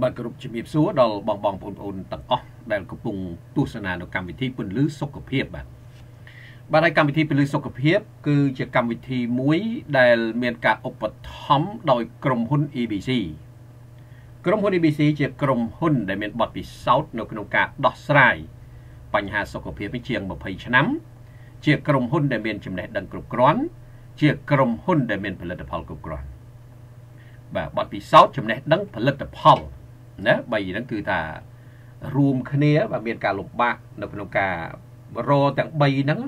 បាទគ្រប់ជំរាបសួរដល់បងបងប្អូនប្អូនទាំងអស់ដែលកំពុងទស្សនានៅកម្មវិធីពន្លឺសុខភាពបាទបាទហើយកម្មវិធីពន្លឺសុខភាព គឺជាកម្មវិធីមួយដែលមានការឧបត្ថម្ភដោយក្រុមហ៊ុន EBC ក្រុមហ៊ុន EBC ជាក្រុមហ៊ុន ដែលមានបទពិសោធន៍នៅក្នុងការដោះស្រាយបញ្ហាសុខភាពជាង20ឆ្នាំ ជាក្រុមហ៊ុនដែលមានចំណេះដឹងគ្រប់គ្រាន់ជាក្រុមហ៊ុនដែលមានផលិតផលគ្រប់គ្រាន់បាទបទពិសោធន៍ចំណេះដឹងផលិតផល ណា3ហ្នឹងគឺថារួមគ្នាបើមានការលំបាកនៅក្នុងការរទាំង3ហ្នឹង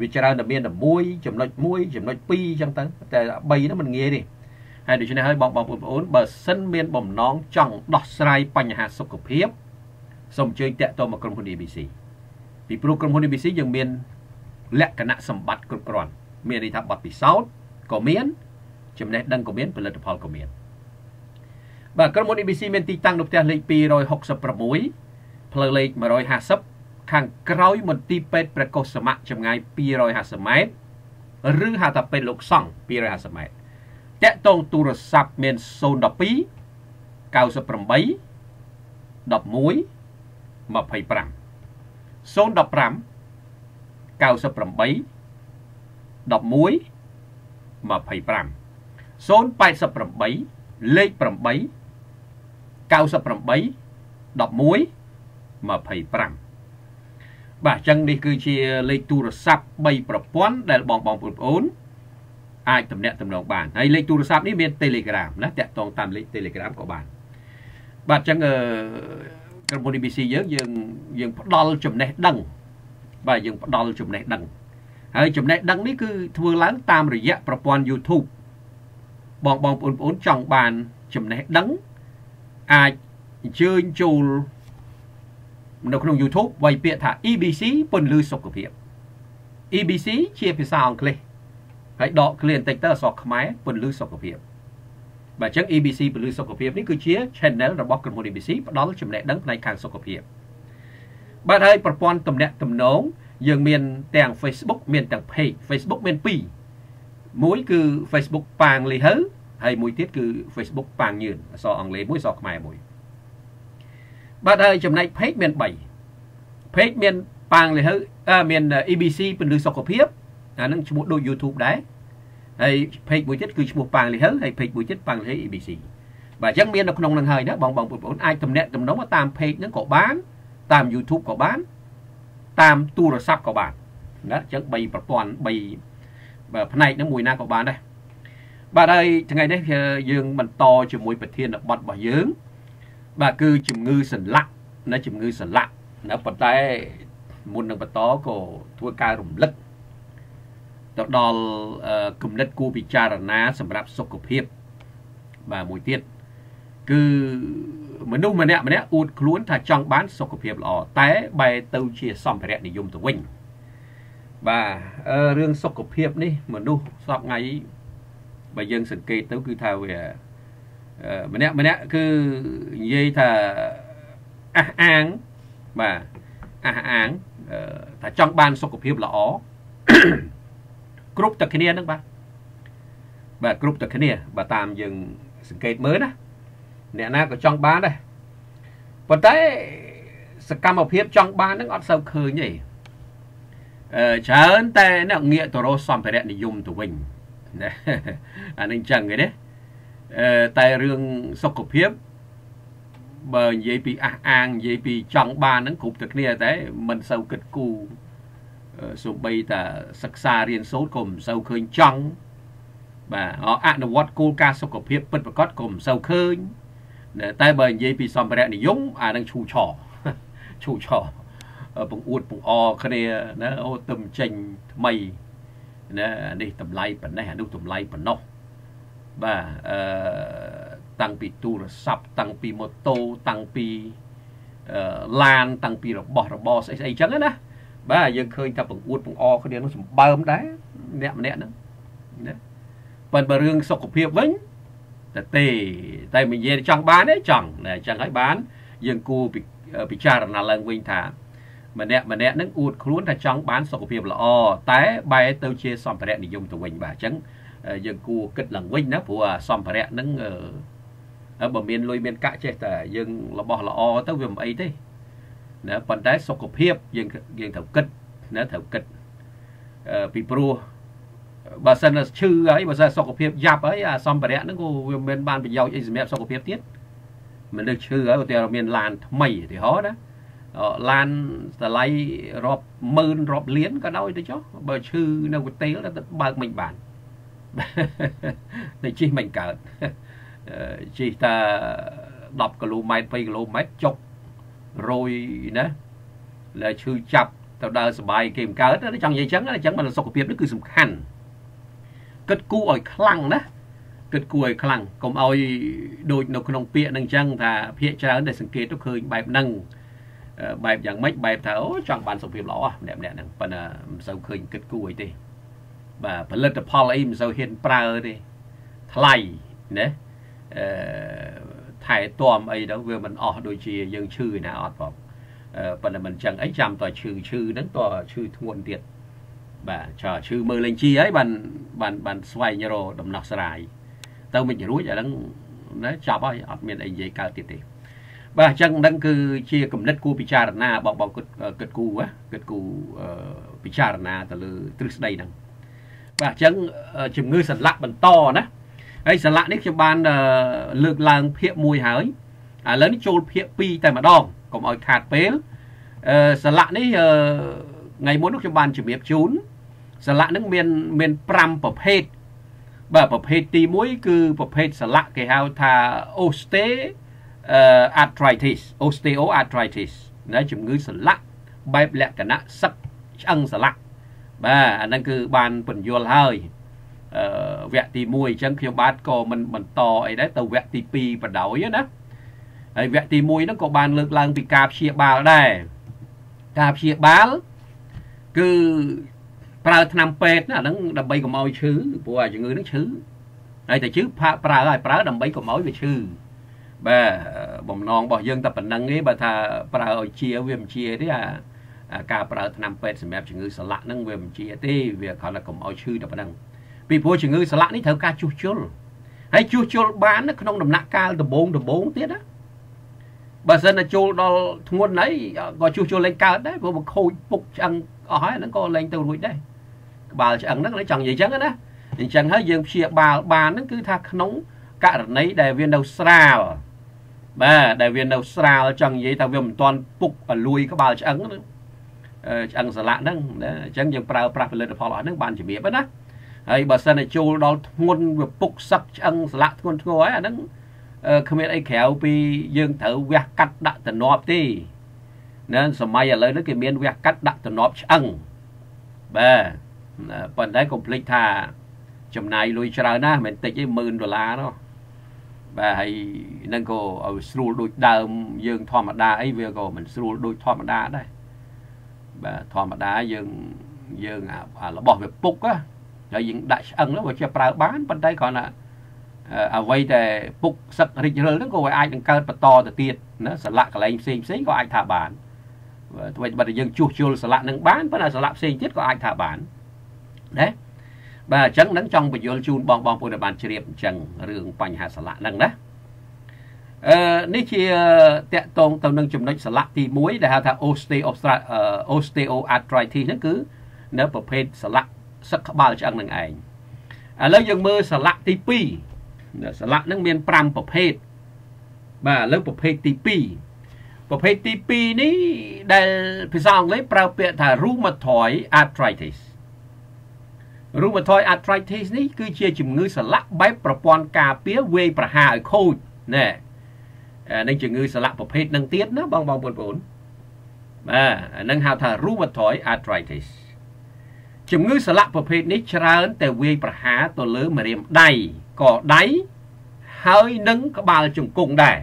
វាច្រើនតែមានតែ1ចំណុច1ចំណុច2អញ្ចឹងទៅតែ3ហ្នឹងมันងាយទេហើយដូច្នេះហើយបងបងប្អូនបើសិនមានបំណងចង់ដោះស្រាយបញ្ហាសុខភាពសូមអញ្ជើញតាក់ទងមកក្រុមហ៊ុន ABC ពីព្រោះក្រុមហ៊ុន ABC យើងមានលក្ខណៈសម្បត្តិគ្រប់គ្រាន់មានន័យថាបទពិសោធន៍ក៏មានចំណេះដឹងក៏មានផលិតផលក៏មាន បាទក្រុមហ៊ុន ABC មានទីតាំងនៅផ្ទះលេខ266ផ្លូវលេខ150ខាងក្រោយមន្ទីរពេទ្យព្រះកុសសមៈចម្ងាយ250ម៉ែត្រឬហៅថាពេទ្យលោកសង្ឃ250ម៉ែត្រតាក់ទងទូរស័ព្ទមាន012 98 11 25 015 98 11 25 088លេខ8 98 11 25បាទអញ្ចឹងនេះគឺជាលេខទូរស័ព្ទ3ប្រព័ន្ធដែលបងបងប្អូនអាចតំណាក់តំណងបានហើយលេខទូរស័ព្ទនេះមាន Telegram ណាតាក់ទងតាមលេខ Telegram ក៏បានបាទអញ្ចឹងក្រុមហ៊ុន BBC យើងយើងយើងផ្ដល់ចំណេះដឹងបាទយើងផ្ដល់ចំណេះដឹងហើយចំណេះដឹងនេះគឺធ្វើឡើងតាមរយៈប្រព័ន្ធ YouTube បងបងប្អូនប្អូនចង់បានចំណេះដឹង អាចអញ្ជើញចូលនៅក្នុង YouTube វាយពាក្យថា EBC ពន្លឺសុខភាព EBC ជាភាសាអង់គ្លេសហើយដកឃ្លាបន្តិចទៅអក្សរខ្មែរពន្លឺសុខភាពបាទអញ្ចឹង EBC ពន្លឺសុខភាពនេះគឺជា channel របស់ក្រុមហ៊ុន EBC ផ្ដល់ចំណេះដឹងផ្នែកខាងសុខភាពបាទហើយប្រព័ន្ធទំនាក់ទំនងយើងមានទាំង Facebook មានទាំង page Facebook មាន2មួយគឺ Facebook ប៉ាងលីហៅ ហើយមួយទៀតគឺ Facebook ប៉ាងញឿនអក្សរអង់គ្លេសមួយអក្សរខ្មែរមួយបាទហើយចំណែក page មាន3 page មានប៉ាងលីហៅមាន EBC ពន្លឺសុខភាពអានឹងឈ្មោះដូច YouTube ដែរហើយ page មួយទៀតគឺឈ្មោះប៉ាងលីហៅហើយ page មួយទៀតប៉ាងលីហៅ EBC បាទអញ្ចឹងមាននៅក្នុងនឹងហើយណាបងបងប្អូនអាចទំនាក់ទំនងតាម page ហ្នឹងក៏បាន តាម YouTube ក៏បាន តាមទូរស័ព្ទក៏បានណាអញ្ចឹង3ប្រព័ន្ធ3ផ្នែកហ្នឹងមួយណាក៏បានដែរ បាទហើយថ្ងៃនេះយើងបន្តជាមួយប្រធានបទរបស់យើង បាទគឺជំងឺសន្លាក់ណាជំងឺសន្លាក់ណាប៉ុន្តែមុននឹងបន្តក៏ធ្វើការរំលឹកទៅដល់គំនិតគួរពិចារណា សម្រាប់សុខភាពបាទមួយទៀតគឺមនុស្សម្នាក់ម្នាក់អួតខ្លួនថាចង់បានសុខភាពល្អតែបែរទៅជាសម្ភារៈនិយមទៅវិញបាទរឿងសុខភាពនេះមនុស្សសពថ្ងៃ បើយើងសង្កេតទៅគឺថាវាម្នាក់ម្នាក់គឺនិយាយថាអះអាងបាទអះអាងថាចង់បានសុខភាពល្អគ្រប់តែគ្នាហ្នឹងបាទបាទគ្រប់តែគ្នាបើតាមយើងសង្កេតមើលណាអ្នកណាក៏ចង់បានដែរប៉ុន្តែសកម្មភាពចង់បានហ្នឹងអត់សូវឃើញទេអឺច្រើនតែអ្នកងាកទៅរកសម្ភារៈនិយមទៅវិញ ណាអានឹងចឹងឯនេះអឺតែរឿងសុខភាពបើនិយាយពីអះអាងនិយាយពីចង់បានហ្នឹងគ្រប់តែគ្នាតែមិនសូវគិតគូរសូម្បីតែសិក្សារៀនសូត្រក៏មិនសូវឃើញចង់បាទអនុវត្តគោលការណ៍សុខភាពពិតប្រាកដក៏មិនសូវឃើញតែបើនិយាយពីសម្ភារៈនិយមអានឹងឈូឆឈូឆបង្អួតបង្អគ្នាណាអូទឹមចេញថ្មី ណានេះតម្លៃប៉ុណ្ណេះអានោះតម្លៃប៉ុណ្ណោះបាទអឺតាំងពីទូរស័ព្ទតាំងពីម៉ូតូតាំងពីអឺឡានតាំងពីរបស់របរស្អីស្អីចឹងណាបាទយើងឃើញតែបង្អួតបង្អគ្នានោះសម្បើមដែរអ្នកម្នាក់ហ្នឹងណាប៉ុន្តែរឿងសុខភាពវិញតែទេតែនិយាយចង់បានទេចង់តែអញ្ចឹងហើយបាន យើងគួរពិចារណាឡើងវិញថា ម្នាក់ម្នាក់នឹងអួតខ្លួនថាចង់បានសុខភាពល្អតែបែរទៅជាសម្ភារៈនិយមទៅវិញបាទអញ្ចឹងយើងគួរគិតឡើងវិញណាព្រោះសម្ភារៈនឹងបើមានលុយមានកាក់ចេះតែយើងរបស់ល្អទៅវាមិនអីទេណាប៉ុន្តែសុខភាពយើងយើងត្រូវគិតណាត្រូវគិតអឺពីព្រោះបើសិនឈឺហើយបើសិនសុខភាពយ៉ាប់ហើយអាសម្ភារៈហ្នឹងក៏វាមិនបានប្រយោជន៍អីសម្រាប់សុខភាពទៀតមនុស្សឈឺហើយឧទាហរណ៍មានឡានថ្មីឧទាហរណ៍ណា ឡានតម្លៃរាប់ម៉ឺនរាប់លានក៏ដោយទៅចុះបើឈឺនៅកន្ទេលទៅបើកមិនបានតែជិះមិនកើតជិះតែ10គីឡូម៉ែត្រ20គីឡូម៉ែត្រចុករយណាដែលឈឺចាប់ទៅដើរសបាយគេមិនកើតចង់និយាយចឹងចឹងមិនសុខភាពនេះគឺសំខាន់គិតគូឲ្យខ្លាំងណាគិតគួរឲ្យខ្លាំងកុំឲ្យដូចនៅក្នុងពាក្យនឹងចឹងថាភាកច្រើនដែលសង្កេតទៅឃើញបែបហ្នឹង បែបយ៉ាងម៉េចបែបថាអូចង់បានសុខភាពល្អម្នាក់ម្នាក់ហ្នឹងប៉ុន្តែមិនសូវឃើញគិតគូរអីទេបាទផលិតផលអីមិនសូវហ៊ានប្រើទេថ្លៃណាអឺថែទាំអីទៅវាមិនអស់ដូចជាយើងឈឺណាអត់ផងប៉ុន្តែមិនចឹងអីចាំតឈឺឈឺហ្នឹងតឈឺធ្ងន់ទៀតបាទចោឈឺមើលលេងជីហើយបានបានបានស្វែងរកដំណោះស្រាយទៅមិនរួចអាហ្នឹងណាចាប់ហើយអត់មានអីនិយាយកើតទៀតទេ បាទអញ្ចឹងហ្នឹងគឺជាគំនិតគួរពិចារណាបងបងគិតគិតគូគិតគូពិចារណាទៅលើទ្រឹស្ដីហ្នឹងបាទអញ្ចឹងជំងឺសន្លាក់បន្តណាហើយសន្លាក់នេះខ្ញុំបានលើកឡើងភាគ1ហើយឥឡូវនេះចូលភាគ2តែម្ដងកុំឲ្យខាតពេលអឺសន្លាក់នេះថ្ងៃមុននោះខ្ញុំបានជំរាបជូនសន្លាក់នឹងមានមាន5ប្រភេទបាទប្រភេទទី1គឺប្រភេទសន្លាក់គេហៅថា oste arthritis osteoarthritis ណាជំងឺសន្លាក់បែបលក្ខណៈសឹកឆ្អឹងសន្លាក់បាទអាហ្នឹងគឺបានបញ្យល់ហើយអឺវគ្គទី1អញ្ចឹងខ្ញុំបាទក៏មិនបន្តអីដែរទៅវគ្គទី2បដោយណាហើយវគ្គទី1ហ្នឹងក៏បានលើកឡើងពីការព្យាបាលដែរការព្យាបាលគឺប្រើថ្នាំពេទ្យណាហ្នឹងដើម្បីកុំឲ្យឈឺព្រោះអាជំងឺហ្នឹងឈឺហើយតែឈឺប្រើឲ្យប្រើដើម្បីកុំឲ្យវាឈឺ បាទបំណងរបស់យើងតែប៉ុណ្្នឹងទេបើថាប្រើឲ្យជាវាមិនជាទេអាការប្រើថ្នាំពេទ្យសម្រាប់ជំងឺសន្លាក់ហ្នឹងវាមិនជាទេវាគ្រាន់តែកុំឲ្យឈឺតែប៉ុណ្្នឹងពីព្រោះជំងឺសន្លាក់នេះត្រូវការជួសជុលហើយជួសជុលបានក្នុងដំណាក់កាលដំបូងដំបូងទៀតណាបើសិនតែចូលដល់ធ្ងន់ហើយក៏ជួសជុលលែងកើតដែរព្រោះមកខូចពុកឆ្អឹងអស់ហើយហ្នឹងក៏លែងទៅរួចដែរក្បាលឆ្អឹងហ្នឹងចង់និយាយចឹងណាអញ្ចឹងហើយយើងព្យាបាលបានហ្នឹងគឺថាក្នុងករណីដែលវានៅស្រាល បាទដែលវានៅស្រាលចង់និយាយថាវាមិនទាន់ពុកឲ្យលួយក្បាលឆ្អឹងហ្នឹងឆ្អឹងសន្លាក់ហ្នឹងណាអញ្ចឹងយើងប្រើប្រាស់ផលិតផលអស់ហ្នឹងបានជំរាបណាហើយបើសិនតែចូលដល់ធ្ងន់វាពុកសឹកឆ្អឹងសន្លាក់ធ្ងន់ធ្ងរហើយអាហ្នឹងគ្មានអីក្រៅពីយើងត្រូវវះកាត់ដាក់តំណប់ទេណាសម័យឥឡូវនេះគេមានវះកាត់ដាក់តំណប់ឆ្អឹងបាទប៉ុន្តែកុំភ្លេចថាចំណាយលុយច្រើនណាស់មិនតិចទេ10000ដុល្លារនោះ បាទហើយនឹងក៏ឲ្យស្រួលដូចដើមយើងធម្មតាអីវាក៏មិនស្រួលដូចធម្មតាដែរបាទធម្មតាយើងយើងអារបស់វាពុកហើយយើងដាក់ឆ្អឹងនោះវាជាប្រើបានប៉ុន្តែគ្រាន់តែអ្វីតែពុកសឹករិចរិលហ្នឹងក៏វាអាចនឹងកើតបន្តទៅទៀតណាសន្លាក់កន្លែងផ្សេងផ្សេងក៏អាចថាបានអ្វីបើយើងជួសជុលសន្លាក់នឹងបានប៉ុន្តែសន្លាក់ផ្សេងទៀតក៏អាចថាបានណា បាទអញ្ចឹងនឹងចង់បញ្យល់ជូនបងបងប្អូនឲ្យបានជ្រាបអញ្ចឹងរឿងបញ្ហាសន្លាក់ហ្នឹងណាអឺនេះជាតកតងទៅនឹងចំណុចសន្លាក់ទី1ដែលហៅថា osteoarthritis ហ្នឹងគឺនៅប្រភេទសន្លាក់សឹកក្បាលឆ្អឹងនឹងឯងឥឡូវយើងមើលសន្លាក់ទី2សន្លាក់ហ្នឹងមាន5ប្រភេទបាទឥឡូវប្រភេទទី2ប្រភេទទី2នេះដែលភាសាអង់គ្លេសប្រើពាក្យថា rheumatoid arthritis rheumatoid arthritis នេះគឺជាជំងឺសន្លាក់បែបប្រព័ន្ធការពារវាយប្រហារឲ្យខូចណែនឹងជំងឺសន្លាក់ប្រភេទនឹងទៀតណាបងបងប្អូនបាទនឹងហៅថា rheumatoid arthritis ជំងឺសន្លាក់ប្រភេទនេះច្រើនតែវាយប្រហារទៅលើម្រាមដៃកដៃហើយនឹងក្បាលជង្គង់ដែរ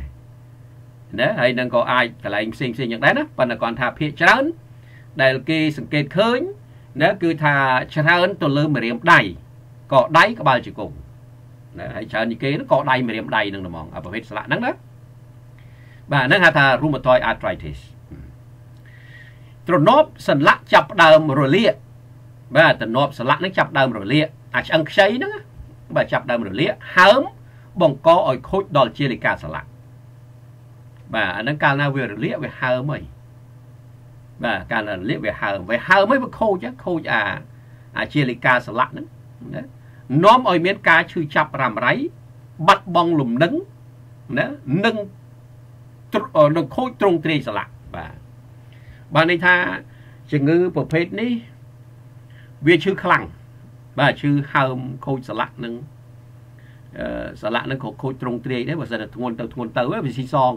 ណាហើយនឹងក៏អាចកន្លែងផ្សេងផ្សេងយ៉ាងដែរណាប៉ុន្តែគាត់ថាភាកច្រើនដែលគេសង្កេតឃើញ ណាគឺថាច្រើនទៅលើម្រាមដៃកដៃក្បាលជង្គង់ណាហើយច្រើនជាងគេហ្នឹងកដៃម្រាមដៃហ្នឹងហ្មងអាប្រភេទស្លាក់ហ្នឹងណាបាទហ្នឹងហៅថា rheumatoid arthritis ទ្រនាប់សន្លាក់ចាប់ដើមរលាកបាទទ្រនាប់សន្លាក់ហ្នឹងចាប់ដើមរលាកអាឆ្អឹងខ្ចីហ្នឹងបាទចាប់ដើមរលាកហើមបង្កឲ្យខូចដល់ជាលិកាស្លាក់បាទអាហ្នឹងកាលណាវារលាកវាហើមអី បាទកាលណារលាកវាហើមវាហើមអីវាខូចខូចអាអាជាលិកាស្លាក់ហ្នឹងណានាំឲ្យមានការឈឺចាប់រ៉ាំរ៉ៃបាត់បង់លំនឹងណានឹងនឹងខូចត្រង់ទ្រាយស្លាក់បាទបានន័យថាជំងឺប្រភេទនេះវាឈឺខ្លាំងបាទឈឺហើមខូចស្លាក់នឹងអឺស្លាក់នឹងក៏ខូចត្រង់ទ្រាយដែរបើសិនតែធ្ងន់ទៅធ្ងន់ទៅវាស៊ីសង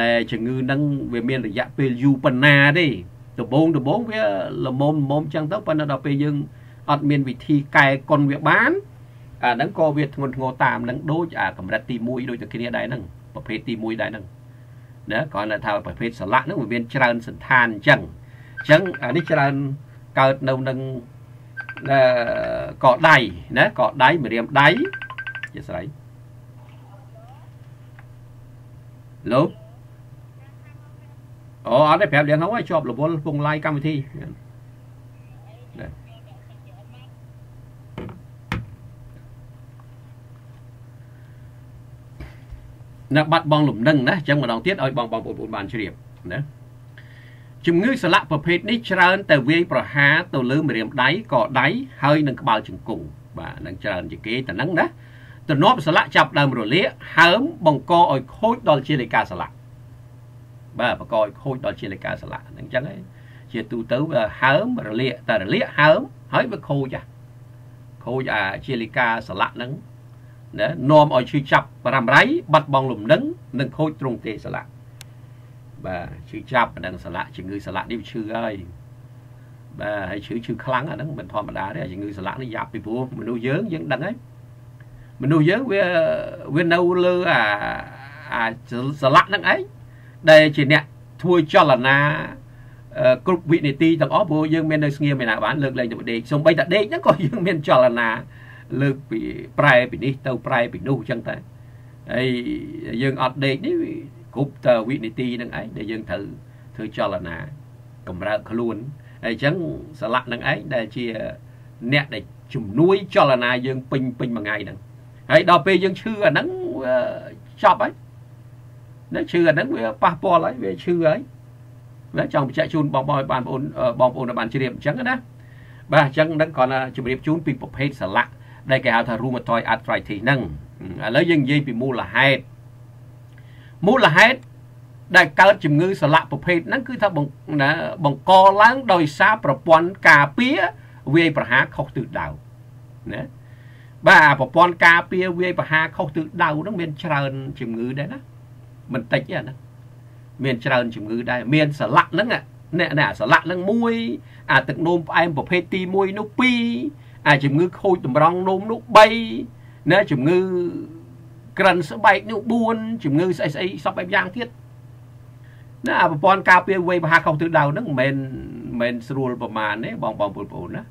ដែលជំងឺនឹងវាមានរយៈពេលយូរប៉ុណ្ណាទេដំបូងដំបូងវាល្មមល្មមចឹងទៅប៉ុន្តែដល់ពេលយើងអត់មានវិធីកែកុនវាបានអាហ្នឹងក៏វាធ្ងន់ធ្ងរតាមនឹងដូចអាកម្រិតទី1ដូចតែគ្នាដែរហ្នឹងប្រភេទទី1ដែរហ្នឹងណាគ្រាន់តែថាប្រភេទស្លាក់ហ្នឹងវាមានច្រើនសន្តានអញ្ចឹងអញ្ចឹងអានេះច្រើនកើតនៅនឹងកដៃណាកដៃម្រាមដៃជាស្រ័យលោក អូអត់ទេប្រាប់លៀងហ្នឹងឲ្យជាប់រវល់ពងឡាយកម្មវិធីណាបាត់បង់លំនឹងណាអញ្ចឹងម្ដងទៀតឲ្យបងបងប្អូនបានជ្រាបណាជំងឺសន្លាក់ប្រភេទនេះច្រើនតែវាយប្រហារទៅលើម្រាមដៃកដៃហើយនឹងក្បាលជង្គង់បាទនឹងច្រើនជាគេតែហ្នឹងណាទំនាប់សន្លាក់ចាប់ដើមរលាកហើមបង្កឲ្យខូចដល់ជាលេខាសន្លាក់ បាទបង្កឲ្យខូចដល់ជាលេខាសន្លាក់ហ្នឹងអញ្ចឹងឯងជាទូទៅវាហើមរលាកតែរលាកហើមហើយវាខូចខូចអាជាលេខាសន្លាក់ហ្នឹងណានាំឲ្យឈឺចាប់រ៉ាំរ៉ៃបាត់បង់លំនឹងនិងខូចទ្រង់ទេសន្លាក់បាទឈឺចាប់ប៉ណ្ណឹងសន្លាក់ជំងឺសន្លាក់នេះវាឈឺហើយបាទហើយឈឺឈឺខ្លាំងអាហ្នឹងមិនធម្មតាទេជំងឺសន្លាក់នេះយ៉ាប់ពីព្រោះមនុស្សយើងយើងដឹងហើយមនុស្សយើងវាវានៅលើអាអាសន្លាក់ហ្នឹងឯង ដែលជាអ្នកធ្វើចលនាគ្រប់វិនាទីទាំងអស់ព្រោះយើងមាននៅស្ងៀមឯណាបានលើកលែងទៅដេកសូម្បីតែដេកហ្នឹងក៏យើងមានចលនាលើកពីប្រែពីនេះទៅប្រែពីនោះអញ្ចឹងតែហើយយើងអត់ដេកនេះគ្រប់តវិនាទីហ្នឹងឯងដែលយើងត្រូវធ្វើចលនាកម្រើកខ្លួនហើយអញ្ចឹងស្លាក់នឹងឯងដែលជាអ្នកដែលជំនួយចលនាយើងពេញពេញមួយថ្ងៃហ្នឹងហើយដល់ពេលយើងឈឺអាហ្នឹងចប់ហើយ ណាឈឺអាហ្នឹងវាប៉ះពាល់ហើយវាឈឺហើយណាចង់បញ្ជាក់ជូនបងប្អូនបានបងប្អូនបងប្អូនបានជ្រាបអញ្ចឹងណាបាទអញ្ចឹងនឹងគ្រាន់តែជម្រាបជូនពីប្រភេទស្លាក់ដែលគេហៅថា rheumatoid arthritis ហ្នឹងឥឡូវយើងនិយាយពីមូលហេតុមូលហេតុដែលកើតជំងឺសន្លាក់ប្រភេទហ្នឹងគឺថាណាបង្កឡើងដោយសារប្រព័ន្ធការពារវាយប្រហារខុសទិសដៅណាបាទប្រព័ន្ធការពារវាយប្រហារខុសទិសដៅហ្នឹងមានច្រើនជំងឺដែរណា មិនតិចទេណាមានច្រើនជំងឺដែរមានសន្លាក់ហ្នឹងអ្នកណាសន្លាក់ហ្នឹងមួយអាទឹកនោមផ្អែមប្រភេទទី1នោះ2អាជំងឺខូចតម្រង់នោមនោះ3ណាជំងឺក្រិនស្បែកនោះ4ជំងឺស្អីស្អីសពបែបយ៉ាងទៀតណាប្រព័ន្ធការពារវ័យមហាខុសទិសដៅហ្នឹងមិនមែនមិនស្រួលប្រមាណទេបងបងប្អូនណា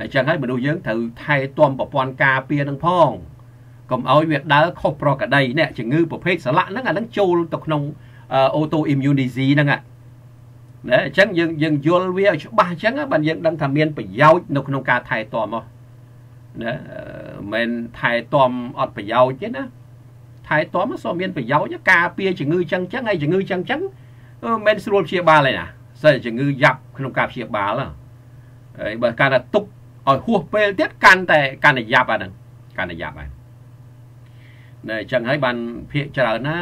អញ្ចឹងហើយមនុស្សយើងត្រូវថែទាំប្រព័ន្ធការពារនឹងផង កុំឲ្យវាដើរខុសប្រក្រតីនេះជំងឺប្រភេទសន្លាក់ហ្នឹងអាហ្នឹងចូលទៅក្នុង auto immunity ហ្នឹងណាអញ្ចឹងយើងយើងយល់វាឲ្យច្បាស់អញ្ចឹងបានយើងដឹងថាមានប្រយោជន៍នៅក្នុងការថែទាំមកណាមិនថែទាំអត់ប្រយោជន៍ទេណាថែទាំសូមមានប្រយោជន៍ការពារជំងឺចឹងចឹងហើយជំងឺចឹងចឹងមិនស្រួលព្យាបាលទេណាសិលជំងឺយ៉ាប់ក្នុងការព្យាបាលហើយបើកាន់តែទុកឲ្យហួសពេលទៀតកាន់តែកាន់តែយ៉ាប់អាហ្នឹងកាន់តែយ៉ាប់ហើយ ណែអញ្ចឹងហើយបានភាកច្រើនណា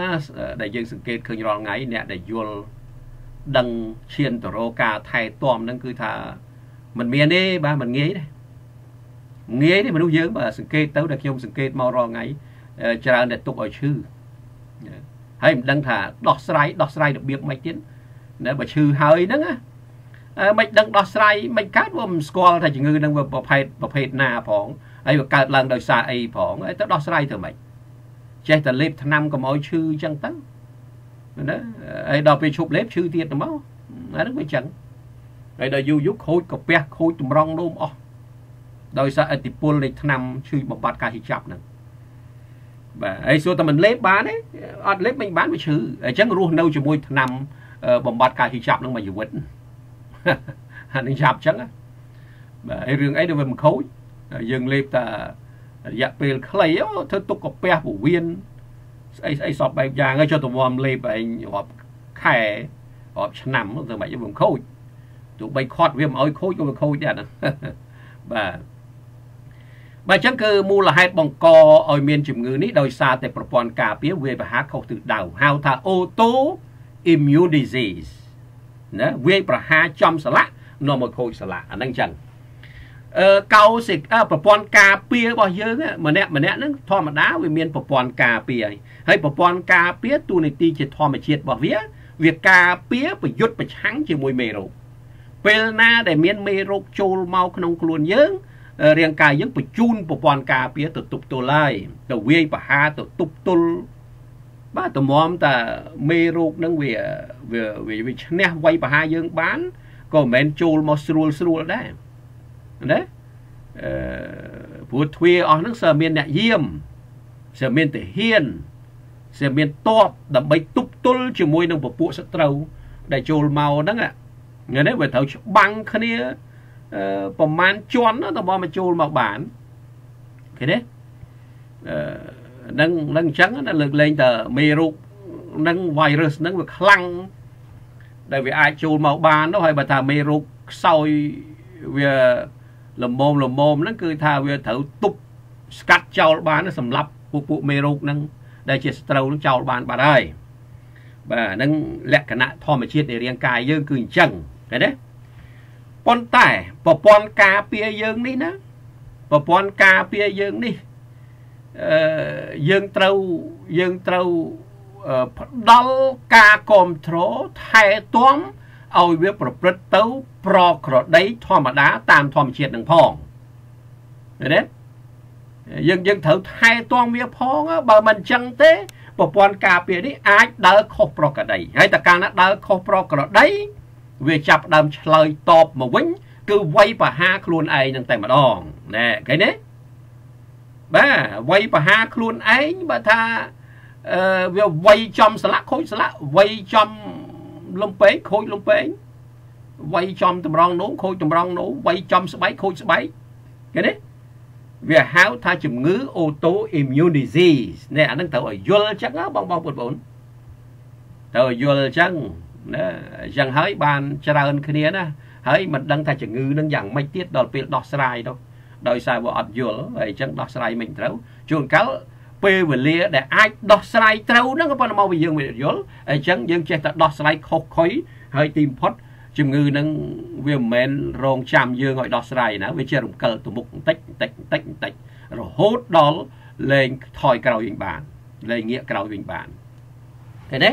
ដែលយើងសង្កេតឃើញរាល់ថ្ងៃអ្នកដែលយល់ដឹងឈានទៅរកការថែទាំហ្នឹងគឺថាมันមានទេបាទมันងាយទេងាយទេមនុស្សយើងបាទសង្កេតទៅដែលខ្ញុំសង្កេតមករាល់ថ្ងៃច្រើនតែទុកឲ្យឈឺហើយមិនដឹងថាដោះស្រាយដោះស្រាយរបៀបមិនទៀតណាបើឈឺហើយហ្នឹងណាមិនដឹងដោះស្រាយមិនកើតវាមិនស្គាល់ថាជំងឺហ្នឹងវាប្រភេទប្រភេទណាផងហើយវាកើតឡើងដោយសារអីផងហើយទៅដោះស្រាយទៅមិន ចេះតែលេបថ្នាំកុំឲ្យឈឺអញ្ចឹងទៅណាហើយដល់ពេលឈប់លេបឈឺទៀតទៅមកអាហ្នឹងវាចឹងហើយដល់យូរយូរខូចកាពះខូចតម្រង់នោមអស់ដោយសារឥទ្ធិពលនៃថ្នាំឈឺបំបត្តិការហិចាប់ហ្នឹងបាទហើយសួរតែមិនលេបបានទេអត់លេបមិនបានវាឈឺអញ្ចឹងរស់នៅជាមួយថ្នាំបំបត្តិការហិចាប់ហ្នឹងមួយជីវិតអានឹងចាប់អញ្ចឹងបាទហើយរឿងអីដែលវាមិនខូចយើងលេបតែ រយៈពេលខ្លីធ្វើទុកកាពះពវៀនស្អីស្អីសពបែបយ៉ាងហើយចុះទៅមលេបឯងរាប់ខែរាប់ឆ្នាំទៅមិនយើងខូចទោះបីខាត់វាមិនអោយខូចក៏វាខូចដែរណាបាទបាទអញ្ចឹងគឺមូលហេតុបង្កឲ្យមានជំងឺនេះដោយសារតែប្រព័ន្ធការពារវាយប្រហារខុសទិសដៅហៅថា auto immune disease ណាវាយប្រហារចំស្លាក់នាំមកខូចស្លាក់អាហ្នឹងអញ្ចឹងអឺ កោសិកប្រព័ន្ធការពាររបស់យើងម្នាក់ម្នាក់ហ្នឹងធម្មតាវាមានប្រព័ន្ធការពារហើយហើយប្រព័ន្ធការពារទូនីតិជាធម្មជាតិរបស់វា វាការពារប្រយុទ្ធប្រឆាំងជាមួយមេរោគពេលណាដែលមានមេរោគចូលមកក្នុងខ្លួនយើងរាងកាយយើងបញ្ជូនប្រព័ន្ធការពារទៅទប់ទល់ហើយទៅវាយប្រហារទៅទប់ទល់បាទតម្រាំតែមេរោគនឹងវាវាវាឈ្នះវាយប្រហារយើងបានក៏មិនមែនចូលមកស្រួលស្រួលដែរ ណាអឺព្រោះទ្វាអស់ហ្នឹងសើមានអ្នកយាមសើមានទាហានសើមានតបដើម្បីទប់ទល់ជាមួយនឹងពពួកសត្រូវដែលចូលមកហ្នឹងហ្នឹងវាត្រូវច្បាំងគ្នាប្រមាណជាន់ទៅមកចូលមកបានឃើញទេអឺនឹងនឹងអញ្ចឹងណាលើកលែងតែមេរោគនឹង virus ហ្នឹងវាខ្លាំងដែលវាអាចចូលមកបានទៅហើយបើថាមេរោគខ្សោយវា លមមលមមហ្នឹងគឺថាវាត្រូវទប់ស្កាត់ចោលបានសម្រាប់ពួកពួកមេរោគហ្នឹងដែលជាសត្រូវនឹងចោលបានបាត់ហើយបាទហ្នឹងលក្ខណៈធម្មជាតិនៃរាងកាយយើងគឺអញ្ចឹងឃើញទេប៉ុន្តែប្រព័ន្ធការពារយើងនេះណាប្រព័ន្ធការពារយើងនេះអឺយើងត្រូវយើងត្រូវផ្ដល់ការគ្រប់គ្រងថែទាំឲ្យវាប្រព្រឹត្តទៅ ប្រក្រតីធម្មតាតាមធម្មជាតិនឹងផងឃើញទេយើងយើងត្រូវថែទាំវាផងបើមិនអញ្ចឹងទេប្រព័ន្ធការពារនេះអាចដើរខុសប្រក្រតីហើយតើកាលណាដើរខុសប្រក្រតីវាចាប់ដើមឆ្លើយតបមកវិញគឺវាយប្រហារខ្លួនឯងនឹងតែម្ដងណែឃើញទេបាទវាយប្រហារខ្លួនឯងបើថាអឺវាវាយចំស្លាក់ខូចស្លាក់វាយចំលំពេងខូចលំពេង វាយចំតម្រងនោះខូចតម្រងនោះវាយចំស្បែកខូចស្បែកឃើញទេវាហៅថាជំងឺ auto immune disease នេះអានឹងត្រូវឲ្យយល់អញ្ចឹងបងបងប្អូនត្រូវឲ្យយល់អញ្ចឹងណាអញ្ចឹងហើយបានច្រើនគ្នាណាហើយមិនដឹងថាជំងឺនឹងយ៉ាងម៉េចទៀតដល់ពេលដោះស្រាយទៅដោយសារវាអត់យល់ហើយអញ្ចឹងដោះស្រាយមិនត្រូវជួនកាលពេលវេលាដែលអាចដោះស្រាយត្រូវហ្នឹងក៏ប៉ុន្តែមកវិញយើងមិនយល់អញ្ចឹងយើងចេះតែដោះស្រាយខុសខុយហើយទីបំផុត ជំងឺនឹងវាមិនមែនរងចាំយើងឲ្យដោះស្រាយណាវាជារំកិលទៅមុខបន្តិចបន្តិចបន្តិចបន្តិចរហូតដល់លែងថយក្រោយវិញបានលែងងាកក្រោយវិញបានឃើញទេ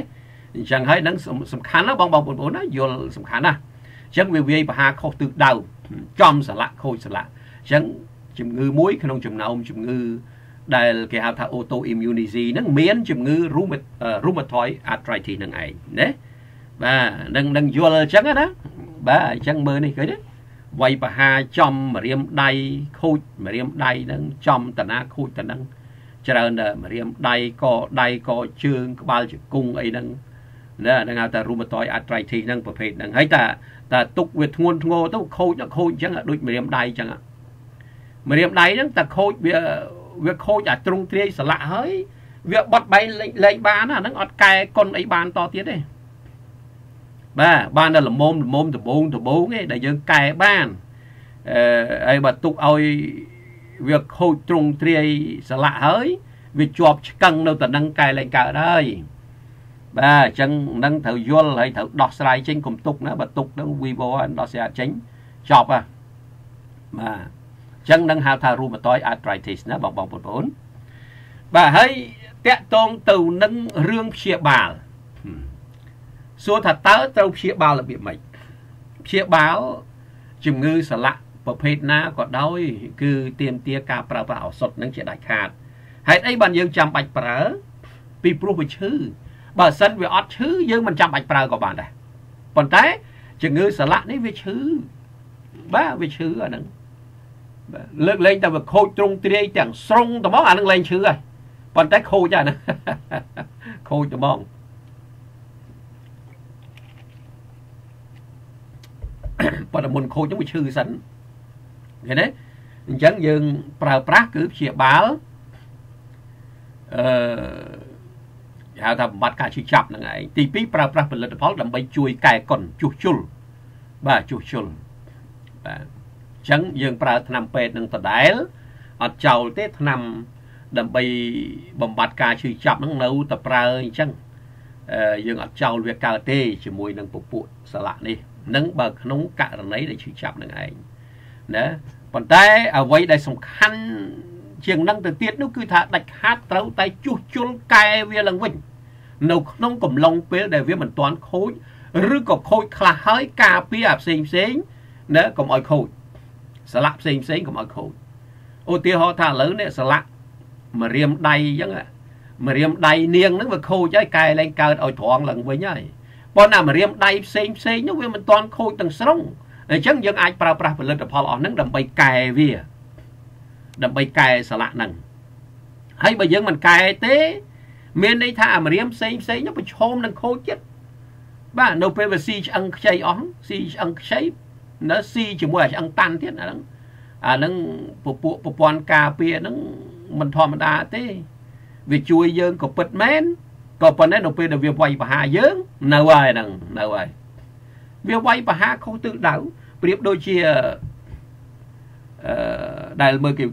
អញ្ចឹងហើយនឹងសំខាន់ណាបងបងប្អូនណាយល់សំខាន់ណាអញ្ចឹងវាវាយបហាខុសទិសដៅចំសលាក់ខូចសលាក់អញ្ចឹងជំងឺមួយក្នុងចំណោមជំងឺដែលគេហៅថា autoimmunity ហ្នឹងមានជំងឺ rheumatoid arthritis ហ្នឹងឯងណា បាទនឹងនឹងយល់អញ្ចឹងណាបាទអញ្ចឹងមើលនេះឃើញទេវាយបហាចំម្រាមដៃខូចម្រាមដៃហ្នឹងចំតាណាខូចតាហ្នឹងច្រើនតែម្រាមដៃកដៃកជើងក្បាលជង្គង់អីហ្នឹងណាហ្នឹងហៅថា rheumatoid arthritis ហ្នឹងប្រភេទហ្នឹងហើយតាតាទុកវាធ្ងន់ធ្ងរទៅខូចខូចអញ្ចឹងដូចម្រាមដៃអញ្ចឹងម្រាមដៃហ្នឹងតាខូចវាវាខូចអាទ្រង់ទ្រាយស្លាក់ហើយវាបត់បែនលេងបានអាហ្នឹងអត់កែកុនអីបានតទៀតទេ បាទបានតែលមុំលមុំដបងដបងឯងដែលយើងកែបានអឺហើយបើទុកឲ្យវាខូចទ្រង់ទ្រាយស្លាក់ហើយវាជាប់ឆ្កឹងនៅតំណឹងកែលែងកើតហើយបាទអញ្ចឹងនឹងត្រូវយល់ហើយត្រូវដោះស្រាយចេញកុំទុកណាបើទុកនឹង vivo ដោះស្រាយចេញចប់ហ่ะបាទអញ្ចឹងនឹងហៅថា rheumatoid arthritis ណាបងបងប្អូនបាទហើយតកតងទៅនឹងរឿងព្យាបាល សួរថាតើត្រូវព្យាបាលរបៀបម៉េចព្យាបាលជំងឺសន្លាក់ប្រភេទណាក៏ដោយ គឺទាមទារការប្រើប្រាស់ឱសថនឹងជាដាច់ខាតហេតុអីបានយើងចាំបាច់ប្រើ ពីព្រោះវាឈឺបើសិនវាអត់ឈឺយើងមិនចាំបាច់ប្រើក៏បានដែរប៉ុន្តែជំងឺសន្លាក់នេះវាឈឺបាទវាឈឺអាហ្នឹងលើកលែងតែវាខូចទ្រង់ទ្រាយទាំងស្រុងត្មងអានឹងលែងឈឺហើយប៉ុន្តែខូចហើយណាខូចត្មង ប៉ុន្តែមុនខូចហ្នឹងវាឈឺសិនឃើញទេអអញ្ចឹងយើងប្រើប្រាស់គឺព្យាបាលអឺហៅថាបំបត្តិការឈឺចាប់ហ្នឹងឯងទី2ប្រើប្រាស់ផលិតផលដើម្បីជួយកែកុនជួសជុលបាទជួសជុលបាទអញ្ចឹងយើងប្រើថ្នាំពេទ្យនឹងដដែលអត់ចោលទេថ្នាំដើម្បីបំបត្តិការឈឺចាប់ហ្នឹងនៅតែប្រើអញ្ចឹងយើងអត់ចោលវាកើតទេជាមួយនឹងពពួកសន្លាក់នេះ នឹងបើក្នុងករណីដែលឈឺចាប់នឹងឯងណាប៉ុន្តែអ្វីដែលសំខាន់ជាងនឹងទៅទៀតនោះគឺថាដាច់ខាតត្រូវតែជួសជុលកែវាឡើងវិញនៅក្នុងកំឡុងពេលដែលវាមិនទាន់ខូចឬក៏ខូចខ្លះហើយការពារអាផ្សេងផ្សេងណាកុំឲ្យខូចស្លាកផ្សេងផ្សេងកុំឲ្យខូចឧទាហរណ៍ថាឥឡូវនេះស្លាកមករៀមដៃអញ្ចឹងមករៀមដៃនាងហ្នឹងវាខូចហើយកែឡើងកើតឲ្យត្រង់ឡើងវិញហើយ ប៉ុន្តែមករៀមដៃផ្សេងផ្សេងនោះវាមិនទាន់ខូចទាំងស្រុងអញ្ចឹងយើងអាចប្រើប្រាស់ផលិតផលអស់ហ្នឹងដើម្បីកែវា ដើម្បីកែស្លាកហ្នឹងហើយបើយើងមិនកែទេ មានន័យថាអាមរៀមផ្សេងផ្សេងនោះប្រឈមនឹងខូចចិត្តបាទនៅពេលវាស៊ីឆ្អឹងខ្ចីអស់ស៊ីឆ្អឹងខ្ចីនៅស៊ីជាមួយអាឆ្អឹងតាន់ទៀតអាហ្នឹងអាហ្នឹងពពួកប្រព័ន្ធការពារហ្នឹងមិនធម្មតាទេ វាជួយយើងក៏ពិតមែន ក៏ប៉ុន្តែនៅពេលដែលវាវាយប្រហារយើងនៅហើយហ្នឹងនៅហើយវាវាយប្រហារខុសទិសដៅប្រៀបដូចជាអឺដែលមើលគេ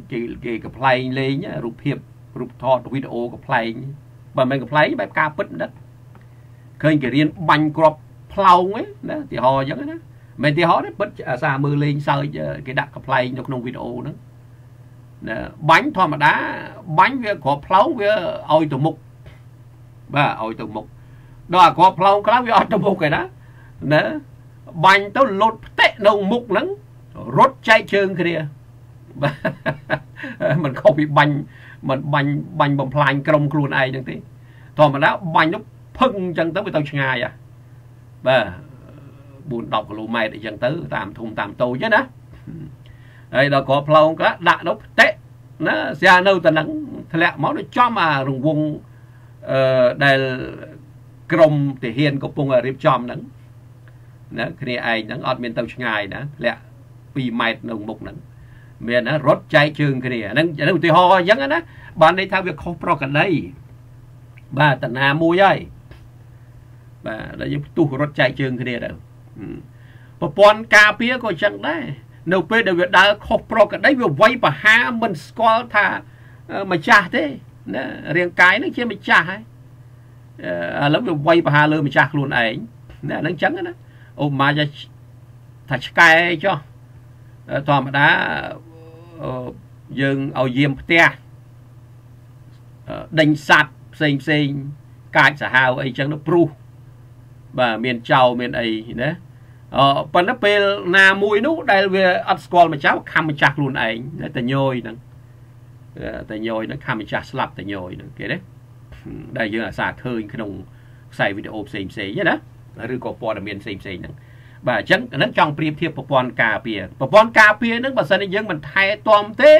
គេកំ pl ែងលេងរូបភាពរូបថតវីដេអូកំ pl ែងបើមិនកំ pl ែងបែបការពិតមិនដឹងឃើញគេរៀនបាញ់គ្រាប់ផ្លោងឯណាទីហោអញ្ចឹងណាមិនទីហោទេពិតអាសាមើលលេងសើចគេដាក់កំ pl ែងនៅក្នុងវីដេអូហ្នឹងណាបាញ់ធម្មតាបាញ់វាគ្រាប់ផ្លោងវាឲ្យទៅមុខ បាទឲ្យទៅមុខដល់អាគ្រាប់ផ្លោងខ្លះវាអត់ទៅមុខឯណាណាបាញ់ទៅលុតផ្ទិនៅមុខហ្នឹងរត់ចែកជើងគ្នាมันខុសពីបាញ់มันបាញ់បាញ់បំផ្លាញក្រុមខ្លួនឯងហ្នឹងទេធម្មតាបាញ់នោះផឹងអញ្ចឹងទៅវាទៅឆ្ងាយហ่ะបាទ4 10គីឡូម៉ែត្រអញ្ចឹងទៅតាមធំតាមតូចណាហើយដល់ក្របផ្លោងក៏ដាក់នោះផ្ទិណាស្រានៅតែនឹងធ្លាក់មកដូចចំអារង្វង់ អឺដែលក្រមទាហានកំពុងរៀបចំហ្នឹងណាគ្នាឯងហ្នឹងអត់មានទៅឆ្ងាយណាធ្លាក់2ម៉ែត្រនៅមុខហ្នឹងមានណារត់ចែកជើងគ្នាហ្នឹងឧទាហរណ៍អញ្ចឹងណាបានន័យថាវាខុសប្រកដីបាទតាណាមួយហើយបាទដល់យើងផ្ទុះរត់ចែកជើងគ្នាទៅប្រព័ន្ធការពារក៏អញ្ចឹងដែរនៅពេលដែលវាដើរខុសប្រកដីវាវាយប្រហាមិនស្គាល់ថាម្ចាស់ទេ ណារាងកាយនឹងជាម្ចាស់ហើយឥឡូវវាវាយប្រហាលើម្ចាស់ខ្លួនឯងណាហ្នឹងអញ្ចឹងណាអូម៉ាថាឆ្កែចុះធម្មតាយើងឲ្យយាមផ្ទះដេញសัตว์ផ្សេងផ្សេងកាចសាហាវអីចឹងទៅព្រុសបាទមានចៅមានអីណាអប៉ុន្តែពេលណាមួយនោះដែលវាអត់ស្គាល់ម្ចាស់ខំម្ចាស់ខ្លួនឯងតែញយហ្នឹង តែញយហ្នឹងខំម្ចាស់ស្លាប់តែញយហ្នឹងគេទេដែលយើងអាសាឃើញក្នុងខ្សែវីដេអូផ្សេងផ្សេងណាឬក៏ព័ត៌មានផ្សេងផ្សេងហ្នឹងបាទអញ្ចឹងហ្នឹងចង់ប្រៀបធៀបប្រព័ន្ធការពារប្រព័ន្ធការពារហ្នឹងបើសិនជាយើងមិនថែទាំទេ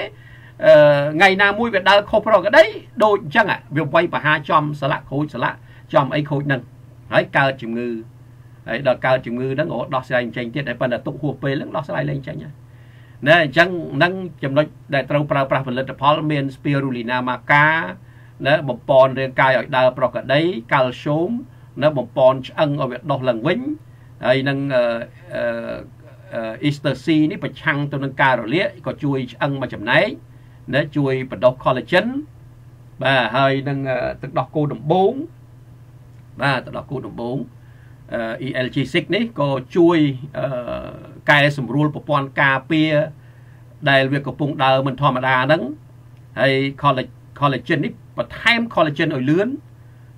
អឺថ្ងៃណាមួយវាដើរខុសប្រក្តីដូចអញ្ចឹងវាវាយបហាចំស្លាក់ខូចស្លាក់ចំអីខូចហ្នឹងហើយកើតជំងឺហើយដល់កើតជំងឺហ្នឹងអូដោះស្រាយចេញទៀតហើយប៉ុន្តែទុកហួសពេលហ្នឹងដោះស្រាយលែងចេញហើយ ណែអញ្ចឹងហ្នឹងចំណុចដែលត្រូវប្រើប្រាស់ផលិតផលមាន spirulina maca ណាបំពន់រាងកាយឲ្យដើរប្រក្តីកាល់ស្យូមណាបំពន់ឆ្អឹងឲ្យវាដុះឡើងវិញហើយនឹងអ៊ីស្ទ័រ C នេះប្រឆាំងទៅនឹងការរលាកក៏ជួយឆ្អឹងមួយចំណែកណាជួយបណ្ដុះ collagen បាទហើយនឹងទឹកដោះគោដំបងបាទទឹកដោះគោដំបង ELG6 នេះក៏ជួយកែសម្រួលប្រព័ន្ធការពារដែលវាកំពុងដើរមិនធម្មតាហ្នឹងហើយ collagen នេះបន្ថែម collagen ឲ្យលឿន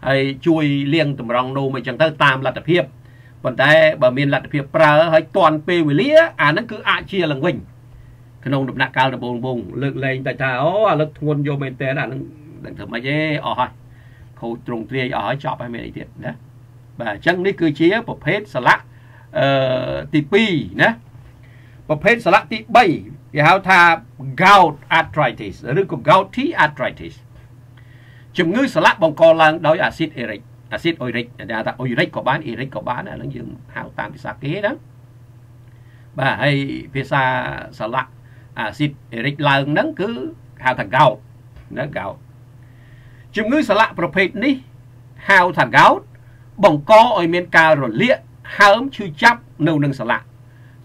ហើយជួយលាងតម្រង់នោមអីចឹងទៅតាមលទ្ធភាពប៉ុន្តែបើមានលទ្ធភាពប្រើហើយតាន់ពេលវេលាអាហ្នឹងគឺអាចជាឡើងវិញក្នុងដំណាក់កាលដំបូងបងលើកលែងតែថាអូអាលើកធ្ងន់យកមែនតើអាហ្នឹងដឹងធ្វើម៉េចទេអស់ហើយខូចត្រង់ទ្រាយអស់ហើយចប់ហើយមានអីទៀតណា បាទអញ្ចឹងនេះគឺជាប្រភេទសន្លាក់អឺទី2ណាប្រភេទសន្លាក់ទី3គេហៅថា gout arthritis ឬក៏ gouty arthritis ជំងឺសន្លាក់បង្កឡើងដោយអាស៊ីតអេរិកអាស៊ីតអុយរិកគេថាអុយរិកក៏បានអេរិកក៏បានអានឹងយើងហៅតាមភាសាគេណាបាទហើយភាសាសន្លាក់អាស៊ីតអេរិកឡើងហ្នឹងគឺហៅថាកោតណាកោតជំងឺសន្លាក់ប្រភេទនេះហៅថាកោត បង្កឲ្យមានការរលាកហើមឈឺចាប់នៅនឹងសន្លាក់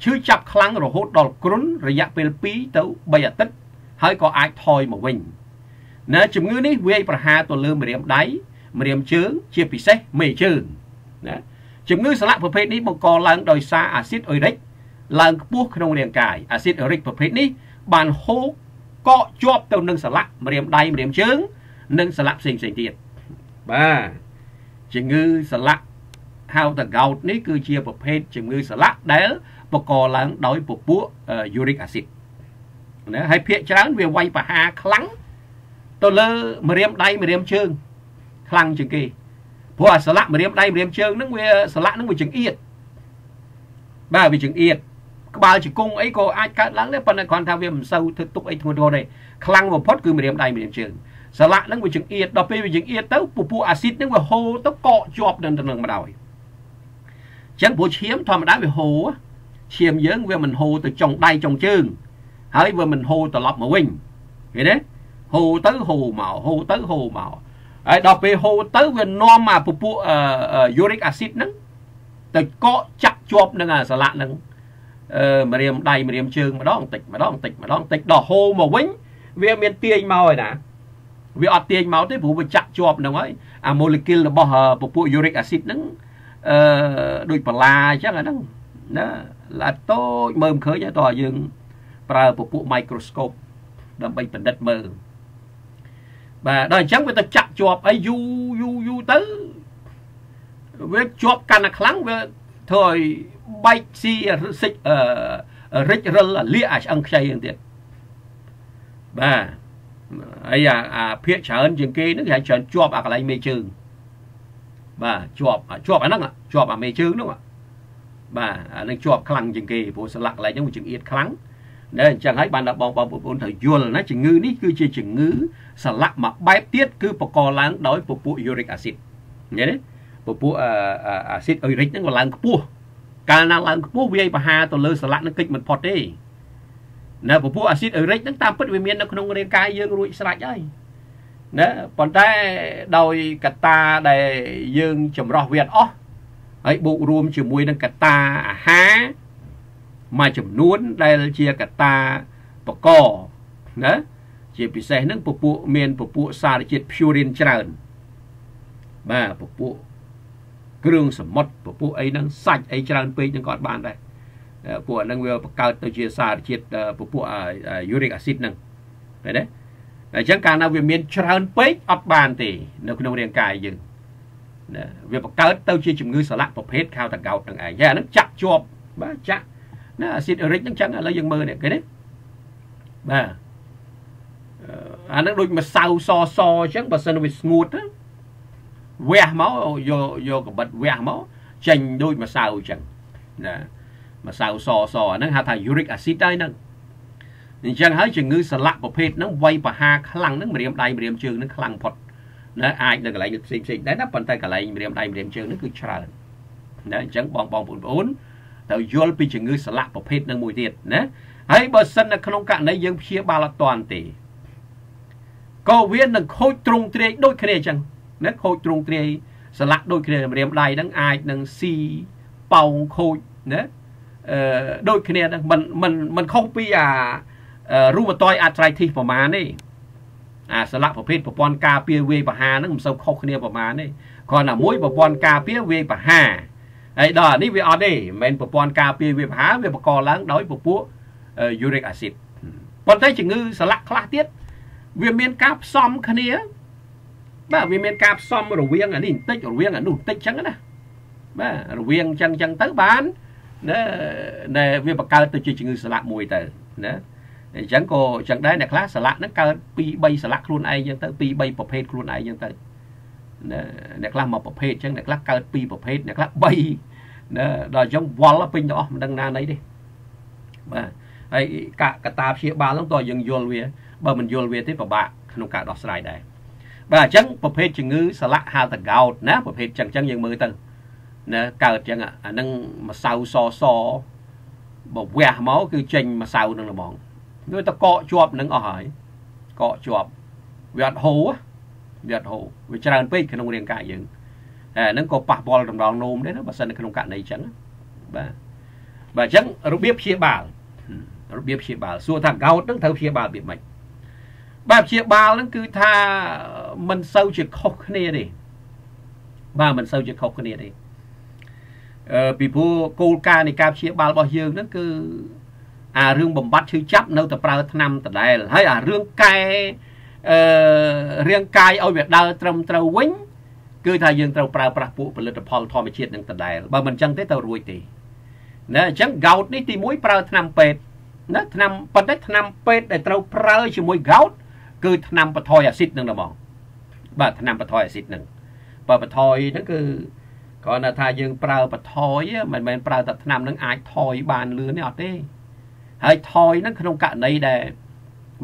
ឈឺចាប់ខ្លាំងរហូតដល់គ្រុនរយៈពេល2ទៅ3អាទិត្យហើយក៏អាចថយមកវិញណាជំងឺនេះវាយប្រហារទៅលើម្រាមដៃម្រាមជើង ជាពិសេសមេជើងណាជំងឺសន្លាក់ប្រភេទនេះបង្កឡើងដោយសារអាស៊ីតអុយរិកឡើងខ្ពស់ក្នុងរាងកាយអាស៊ីតអុយរិកប្រភេទនេះបានហូរកកជាប់ទៅនឹងសន្លាក់ម្រាមដៃម្រាមជើង និងសន្លាក់ផ្សេងផ្សេងទៀតបាទ ជំងឺសន្លាក់ហៅថា gout នេះគឺជាប្រភេទជំងឺសន្លាក់ដែលបង្កឡើងដោយពពួក uric acid ណាហើយភាកច្រើនវាវាយប្រហារខ្លាំងទៅលើម្រាមដៃម្រាមជើង ខ្លាំងជាងគេព្រោះអាស្លាក់ម្រាមដៃម្រាមជើងហ្នឹងវាស្លាក់ហ្នឹងវាចង្អៀតបាទវាចង្អៀតក្បាលជង្គង់អីក៏អាចកើតឡើងដែរប៉ុន្តែគ្រាន់ថាវាមិនសូវធ្វើទុកអីធ្ងន់ធ្ងរទេខ្លាំងបំផុតគឺម្រាមដៃម្រាមជើង ស្លាក់ហ្នឹងវាចង្អៀតដល់ពេលវាចង្អៀតទៅពពួកអាស៊ីតហ្នឹងវាហូរទៅកកជាប់នឹងទៅនឹងម្ដងអញ្ចឹងព្រោះឈាមធម្មតាវាហូរឈាមយើងវាមិនហូរទៅចុងដៃចុងជើងហើយវាមិនហូរត្រឡប់មកវិញឃើញទេហូរទៅហូរមកហូរទៅហូរមកហើយដល់ពេលហូរទៅវានាំអាពពួក uric acid ហ្នឹងទៅកកចាក់ជាប់នឹងអាសាឡាក់ហ្នឹងអឺម្រាមដៃម្រាមជើងម្ដងតិចម្ដងតិចម្ដងតិចដល់ហូរមកវិញវាមានទាញមកហើយណា វាអត់ទាញមកទេព្រោះវាចាក់ជាប់ហ្នឹងហើយអា molecule របស់ពពួក uric acid ហ្នឹងអឺដូចបន្លាអញ្ចឹងអាហ្នឹងណាឡាតូចមើលមិនឃើញទេតោះយើង ប្រើពពួក microscope ដើម្បីពិនិត្យមើលបាទដល់អញ្ចឹងវាទៅចាក់ជាប់អីយូយូយូទៅវាជាប់កាន់តែខ្លាំងវាធ្វើឲ្យបែកស៊ីសិចអឺរិចរិលលាកអាឆ្អឹងខ្ចីហ្នឹងទៀតបាទហើយ អាអាភាកច្រើនជាងគេហ្នឹងគេច្រើនជាប់អាកន្លែងមេជើងបាទជាប់ជាប់អាហ្នឹងជាប់អាមេជើងហ្នឹងបាទអានឹងជាប់ខ្លាំងជាងគេព្រោះស្លាក់កន្លែងហ្នឹងវាចង្អៀតខ្លាំងណែអញ្ចឹងហើយបានដល់បងបងប្អូនត្រូវយល់ណាជំងឺនេះគឺជាជំងឺសន្លាក់មួយបែបទៀតគឺបកកឡើងដោយពពួក uric acid ឃើញទេពពួកអាស៊ីត uric ហ្នឹងវាឡើងខ្ពស់កាលណាឡើងខ្ពស់វាយប្រហារទៅលើសន្លាក់នឹងកិច្ចមិនផុតទេ ណាពពួកអាស៊ីត uric ហ្នឹងតាមពិតវាមាននៅក្នុងរាងកាយយើងរួចស្រេចហើយណាប៉ុន្តែដោយកត្តាដែលយើងចម្រោះវាអត់អស់ហើយបូករួមជាមួយនឹងកត្តាអាហារមួយចំនួនដែលជាកត្តាបកណាជាពិសេសនឹងពពួកមានពពួកសារជាតិ purine ច្រើនបាទពពួកគ្រឿងសមុទ្រពពួកអីហ្នឹងសាច់អីច្រើនពេកហ្នឹងក៏អត់បានដែរ ពួកហ្នឹងវាបង្កើតទៅជាសារជាតិពពួក uric acid ហ្នឹងឃើញទេអញ្ចឹងកាលណាវាមានច្រើនពេកអត់បានទេនៅក្នុងរាងកាយយើងណាវាបង្កើតទៅជាជំងឺសន្លាក់ប្រភេទខៅតកោតនឹងឯងហើយអាហ្នឹងចាក់ជាប់បាទចាក់ណាអាស៊ីតអេរិកហ្នឹងចឹងឥឡូវយើងមើលនេះឃើញទេបាទអាហ្នឹងដូចម្សៅសសអញ្ចឹងបើសិនវាស្ងួតវះមកយកយកកបិតវះមកចេញដូចម្សៅអញ្ចឹងណា ម្សៅសសអាហ្នឹងហៅថា uric acid ហើយហ្នឹងអញ្ចឹងហើយជំងឺសន្លាក់ប្រភេទហ្នឹងវាយប្រហារខ្លាំងហ្នឹងម្រាមដៃម្រាមជើងហ្នឹងខ្លាំងផុតណាអាចនៅកន្លែងផ្សេងផ្សេងដែរណាប៉ុន្តែកន្លែងម្រាមដៃម្រាមជើងហ្នឹងគឺច្រើនណាអញ្ចឹងបងបងប្អូនត្រូវយល់ពីជំងឺសន្លាក់ប្រភេទហ្នឹងមួយទៀតណាហើយបើសិននៅក្នុងករណីយើងព្យាបាលអត់ទាន់ទេក៏វានឹងខូចទ្រង់ទ្រាយដូចគ្នាអញ្ចឹងណាខូចទ្រង់ទ្រាយសន្លាក់ដូចគ្នាម្រាមដៃហ្នឹងអាចនឹងស៊ីប៉ោងខូចណាអឺ ដូចគ្នាហ្នឹងមិនមិនមិនខុសពីអារូម៉ាតយអាត្រៃធីសប្រមាណទេអាសន្លាក់ប្រភេទប្រព័ន្ធការពារវាយបហាហ្នឹងមិនសូវខុសគ្នាប្រមាណទេគ្រាន់តែមួយប្រព័ន្ធការពារវាយបហាហើយដល់នេះវាអត់ទេមិនមែនប្រព័ន្ធការពារវាបហាវាបកឡើងដោយពពួក uric acid ប៉ុន្តែជំងឺសន្លាក់ខ្លះទៀតវាមានការផ្សំគ្នាបាទវាមានការផ្សំរវាងអានេះបន្តិចរវាងអានោះបន្តិចចឹងណាបាទរវាងចឹងចឹងទៅបាន ណាណែវាបង្កើតទៅជាជំងឺសន្លាក់មួយទៅណាអញ្ចឹងក៏អញ្ចឹងដែរអ្នកខ្លះសន្លាក់ហ្នឹងកើត2 3សន្លាក់ខ្លួនឯងចឹងទៅ2 3ប្រភេទខ្លួនឯងចឹងទៅណាអ្នកខ្លះមកប្រភេទអញ្ចឹងអ្នកខ្លះកើត2ប្រភេទអ្នកខ្លះ3ណាដល់អញ្ចឹងវល់ពេញទៅអស់មិនដឹងណាណីទេបាទហើយកកតាព្យាបាលហ្នឹងតើយើងយល់វាបើមិនយល់វាទេពិបាកក្នុងការដោះស្រាយដែរបាទអញ្ចឹងប្រភេទជំងឺសលាក់ហាលតកោតណាប្រភេទចឹងចឹងយើងមើលទៅ ណាកើតចឹងអាហ្នឹងម្សៅសសបើវះមកគឺចេញម្សៅនឹងល្មងឃវាទៅកកជាប់នឹងអស់ហើយកកជាប់វាអត់ហូរវាអត់ហូរវាច្រើនពេកក្នុងរាងកាយយើងតែហ្នឹងក៏ប៉ះពាល់តម្រងនោមដែរណាបើសិននៅក្នុងករណីអញ្ចឹងបាទបាទអញ្ចឹងរបៀបព្យាបាលរបៀបព្យាបាលសួរថាកោតហ្នឹងត្រូវព្យាបាលរបៀបម៉េចបាទព្យាបាលហ្នឹងគឺថាមិនសូវជាខុសគ្នាទេបាទមិនសូវជាខុសគ្នាទេអឺ ពីព្រោះគោលការណ៍នៃការព្យាបាលរបស់យើងហ្នឹងគឺអារឿងបំបត្តិឈឺចាប់នៅតែប្រើថ្នាំដដែលហើយអារឿងកែអឺរាងកាយឲ្យវាដើរត្រឹមត្រូវវិញគឺថាយើងត្រូវប្រើប្រាស់ពួកផលិតផលធម្មជាតិនឹងដដែលបើមិនអញ្ចឹងទេទៅរួចទេណាអញ្ចឹងកោតនេះទី1ប្រើថ្នាំពេទ្យណាថ្នាំប៉ុន្តែថ្នាំពេទ្យដែលត្រូវប្រើជាមួយកោតគឺថ្នាំបថយអាស៊ីតនឹងហ្មងបាទថ្នាំបថយអាស៊ីតនឹងបើបថយហ្នឹងគឺ គ្រាន់តែថាយើងប្រើបថយមិនមែនប្រើតែថ្នាំនឹងអាចថយបានលឿនទេអត់ទេហើយថយហ្នឹងក្នុងករណីដែល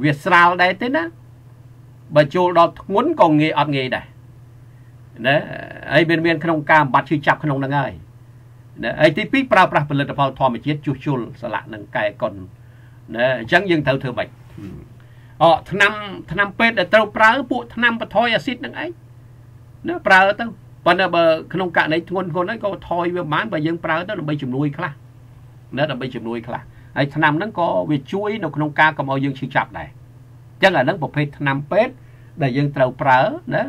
វាស្រាលដែរទេណាបើចូលដល់ធ្ងន់ក៏ងាយអត់ងាយដែរណាហើយវាមានក្នុងការបំបត្តិឈឺចាប់ក្នុងហ្នឹងហើយណាហើយទី2ប្រើប្រាស់ផលិតផលធម្មជាតិជួសជុលស្លាកនឹងកែកុនណាអញ្ចឹងយើងត្រូវធ្វើម៉េចអថ្នាំថ្នាំពេទ្យដែលត្រូវប្រើពួកថ្នាំបន្ថយអាស៊ីតនឹងឯងណាប្រើទៅ ប៉ុន្តែបើក្នុងករណីធ្ងន់ធ្ងន់ហ្នឹងក៏ថយវាបានបើយើងប្រើទៅដើម្បីជំនួយខ្លះណាដើម្បីជំនួយខ្លះហើយថ្នាំហ្នឹងក៏វាជួយនៅក្នុងការកុំឲ្យយើងឈឺចាប់ដែរអញ្ចឹងអាហ្នឹងប្រភេទថ្នាំពេទ្យដែលយើងត្រូវប្រើណា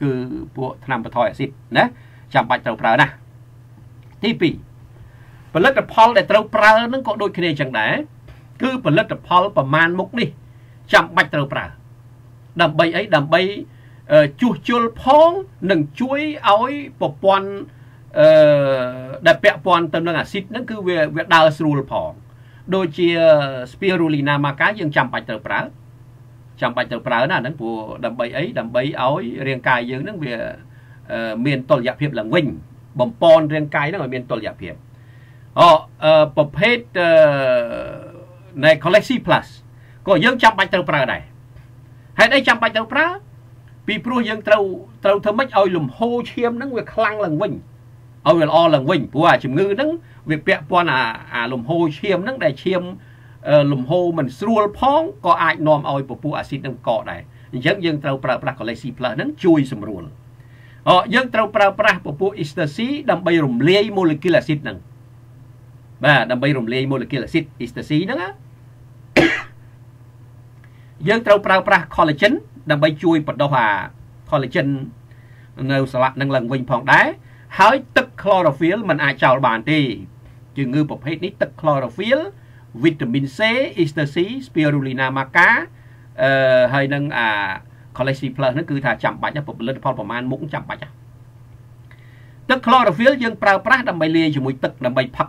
គឺពួកថ្នាំបន្ថយអាស៊ីតណាចាំបាច់ត្រូវប្រើណាទី2ផលិតផលដែលត្រូវប្រើហ្នឹងក៏ដូចគ្នាអញ្ចឹងដែរគឺផលិតផលប្រមាណមុខនេះចាំបាច់ត្រូវប្រើដើម្បីអីដើម្បី ជួសជុលផងនិងជួយឲ្យប្រព័ន្ធអឺដែលពាក់ព័ន្ធទៅនឹងអាស៊ីតហ្នឹងគឺវាវាដើរស្រួលផងដូចជា spirulina maca យើងចាំបាច់ត្រូវប្រើចាំបាច់ត្រូវប្រើណាហ្នឹងព្រោះដើម្បីអីដើម្បីឲ្យរាងកាយយើងហ្នឹងវាមានតុល្យភាពឡើងវិញបំពន់រាងកាយហ្នឹងឲ្យមានតុល្យភាពអូប្រភេទនៃ Colexi Plus ក៏យើងចាំបាច់ត្រូវប្រើដែរហេតុអីចាំបាច់ត្រូវប្រើ ពីព្រោះយើងត្រូវត្រូវធ្វើម៉េចឲ្យលំហូរឈាមហ្នឹងវាខ្លាំងឡើងវិញឲ្យវាល្អឡើងវិញព្រោះអាជំងឺហ្នឹងវាពាក់ព័ន្ធអាអាលំហូរឈាមហ្នឹងដែលឈាមលំហូរមិនស្រួលផងក៏អាចនាំឲ្យពពុះអាស៊ីតនឹងកកដែរអញ្ចឹងយើងត្រូវប្រើប្រាស់ Colexi Plus ហ្នឹងជួយសម្រួលអយើងត្រូវប្រើប្រាស់ពពុះ Ester C ដើម្បីរំលាយ molecule acid ហ្នឹងបាទដើម្បីរំលាយ molecule acid Ester C ហ្នឹងណាយើងត្រូវប្រើប្រាស់ collagen ដើម្បីជួយបដោះអា collagen នៅស្លាកនឹងឡើងវិញផងដែរហើយទឹក chlorophyll มันអាចចោលបានទេជំងឺប្រភេទនេះទឹក chlorophyll វីតាមីន C, Ester C, Spirulina maca អឺហើយនឹងអា Colexi Plus ហ្នឹងគឺថាចាំបាច់ផលិតផលប្រមាណមុខចាំបាច់ទឹក chlorophyll យើងប្រើប្រាស់ដើម្បីលាយជាមួយទឹកដើម្បីផឹក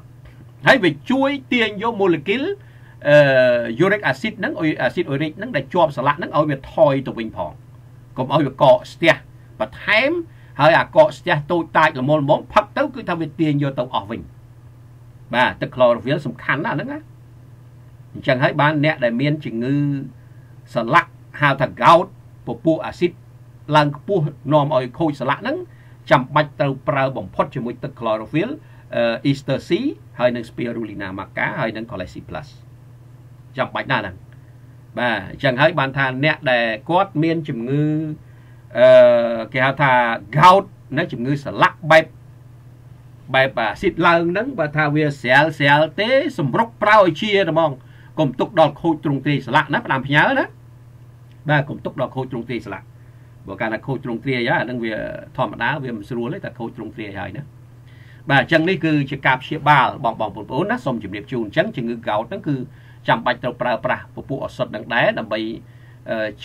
ហើយវាជួយទាញយក molecule អឺ uric acid ហ្នឹង acid uric ហ្នឹងដែលជាប់សន្លាក់ហ្នឹងឲ្យវាថយទៅវិញផងកុំឲ្យវាកកស្ទះបន្ថែមហើយអាកកស្ទះតូចតាចល្មមល្មមផឹកទៅគឺថាវាទាញយកទៅអស់វិញបាទទឹក chlorophyll សំខាន់ណាស់ហ្នឹងណាអញ្ចឹងហើយបានអ្នកដែលមានជំងឺសន្លាក់ហៅថាកោតពពុះអាស៊ីតឡើងខ្ពស់នាំឲ្យខូចសន្លាក់ហ្នឹងចាំបាច់ត្រូវប្រើបំផុតជាមួយទឹក chlorophyll Easter C ហើយនិង Spirulina maca ហើយនិង Colexi Plus ចាំបាច់ណាស់ហ្នឹងបាទអញ្ចឹងហើយបានថាអ្នកដែលគាត់មានជំងឺអឺគេហៅថា gout ណាជំងឺសន្លាក់បែបបែបអាស៊ីតឡើងហ្នឹងបើថាវាស្រាលស្រាលទេ សម្រុកប្រោឲ្យជាហ្មងកុំទុកដល់ខូចទ្រង់ទ្រាយស្លាកណាផ្ដាំផ្ញើណាបាទកុំទុកដល់ខូចទ្រង់ទ្រាយស្លាកបើកាលណាខូចទ្រង់ទ្រាយអាហ្នឹងវាធម្មតាវាមិនស្រួលទេតែខូចទ្រង់ទ្រាយហើយណាបាទអញ្ចឹងនេះគឺជាការព្យាបាលបងបងប្អូនណាសូមជម្រាបជូនអញ្ចឹងជំងឺកោតហ្នឹងគឺ ចាំបាច់ត្រូវប្រើប្រាស់ពពុះឱសថនឹងដែរដើម្បី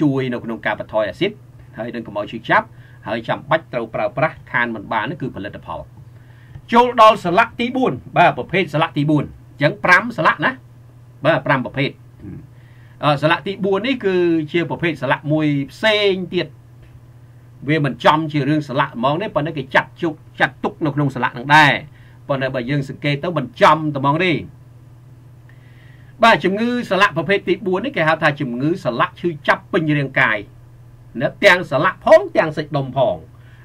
ជួយនៅក្នុងការបន្ថយអាស៊ីតហើយនឹងកុំឲ្យឈឺចាប់ហើយចាំបាច់ត្រូវប្រើប្រាស់ខានមិនបានគឺផលិតផលចូលដល់ស្លាកទី4បាទប្រភេទស្លាកទី4អញ្ចឹង5ស្លាកណាបាទ5ប្រភេទស្លាកទី4នេះគឺជាប្រភេទស្លាកមួយផ្សេងទៀតវាមិនចំជារឿងស្លាកហ្មងទេប៉ុន្តែគេចាត់ជុកចាត់ទុកនៅក្នុងស្លាកនឹងដែរប៉ុន្តែបើយើងសង្កេតទៅមិនចំត្មងទេ បាទជំងឺសន្លាក់ប្រភេទទី4នេះគេហៅថាជំងឺសន្លាក់ឈឺចាប់ពេញរាងកាយណាទាំងសន្លាក់ផងទាំងសាច់ដុំផង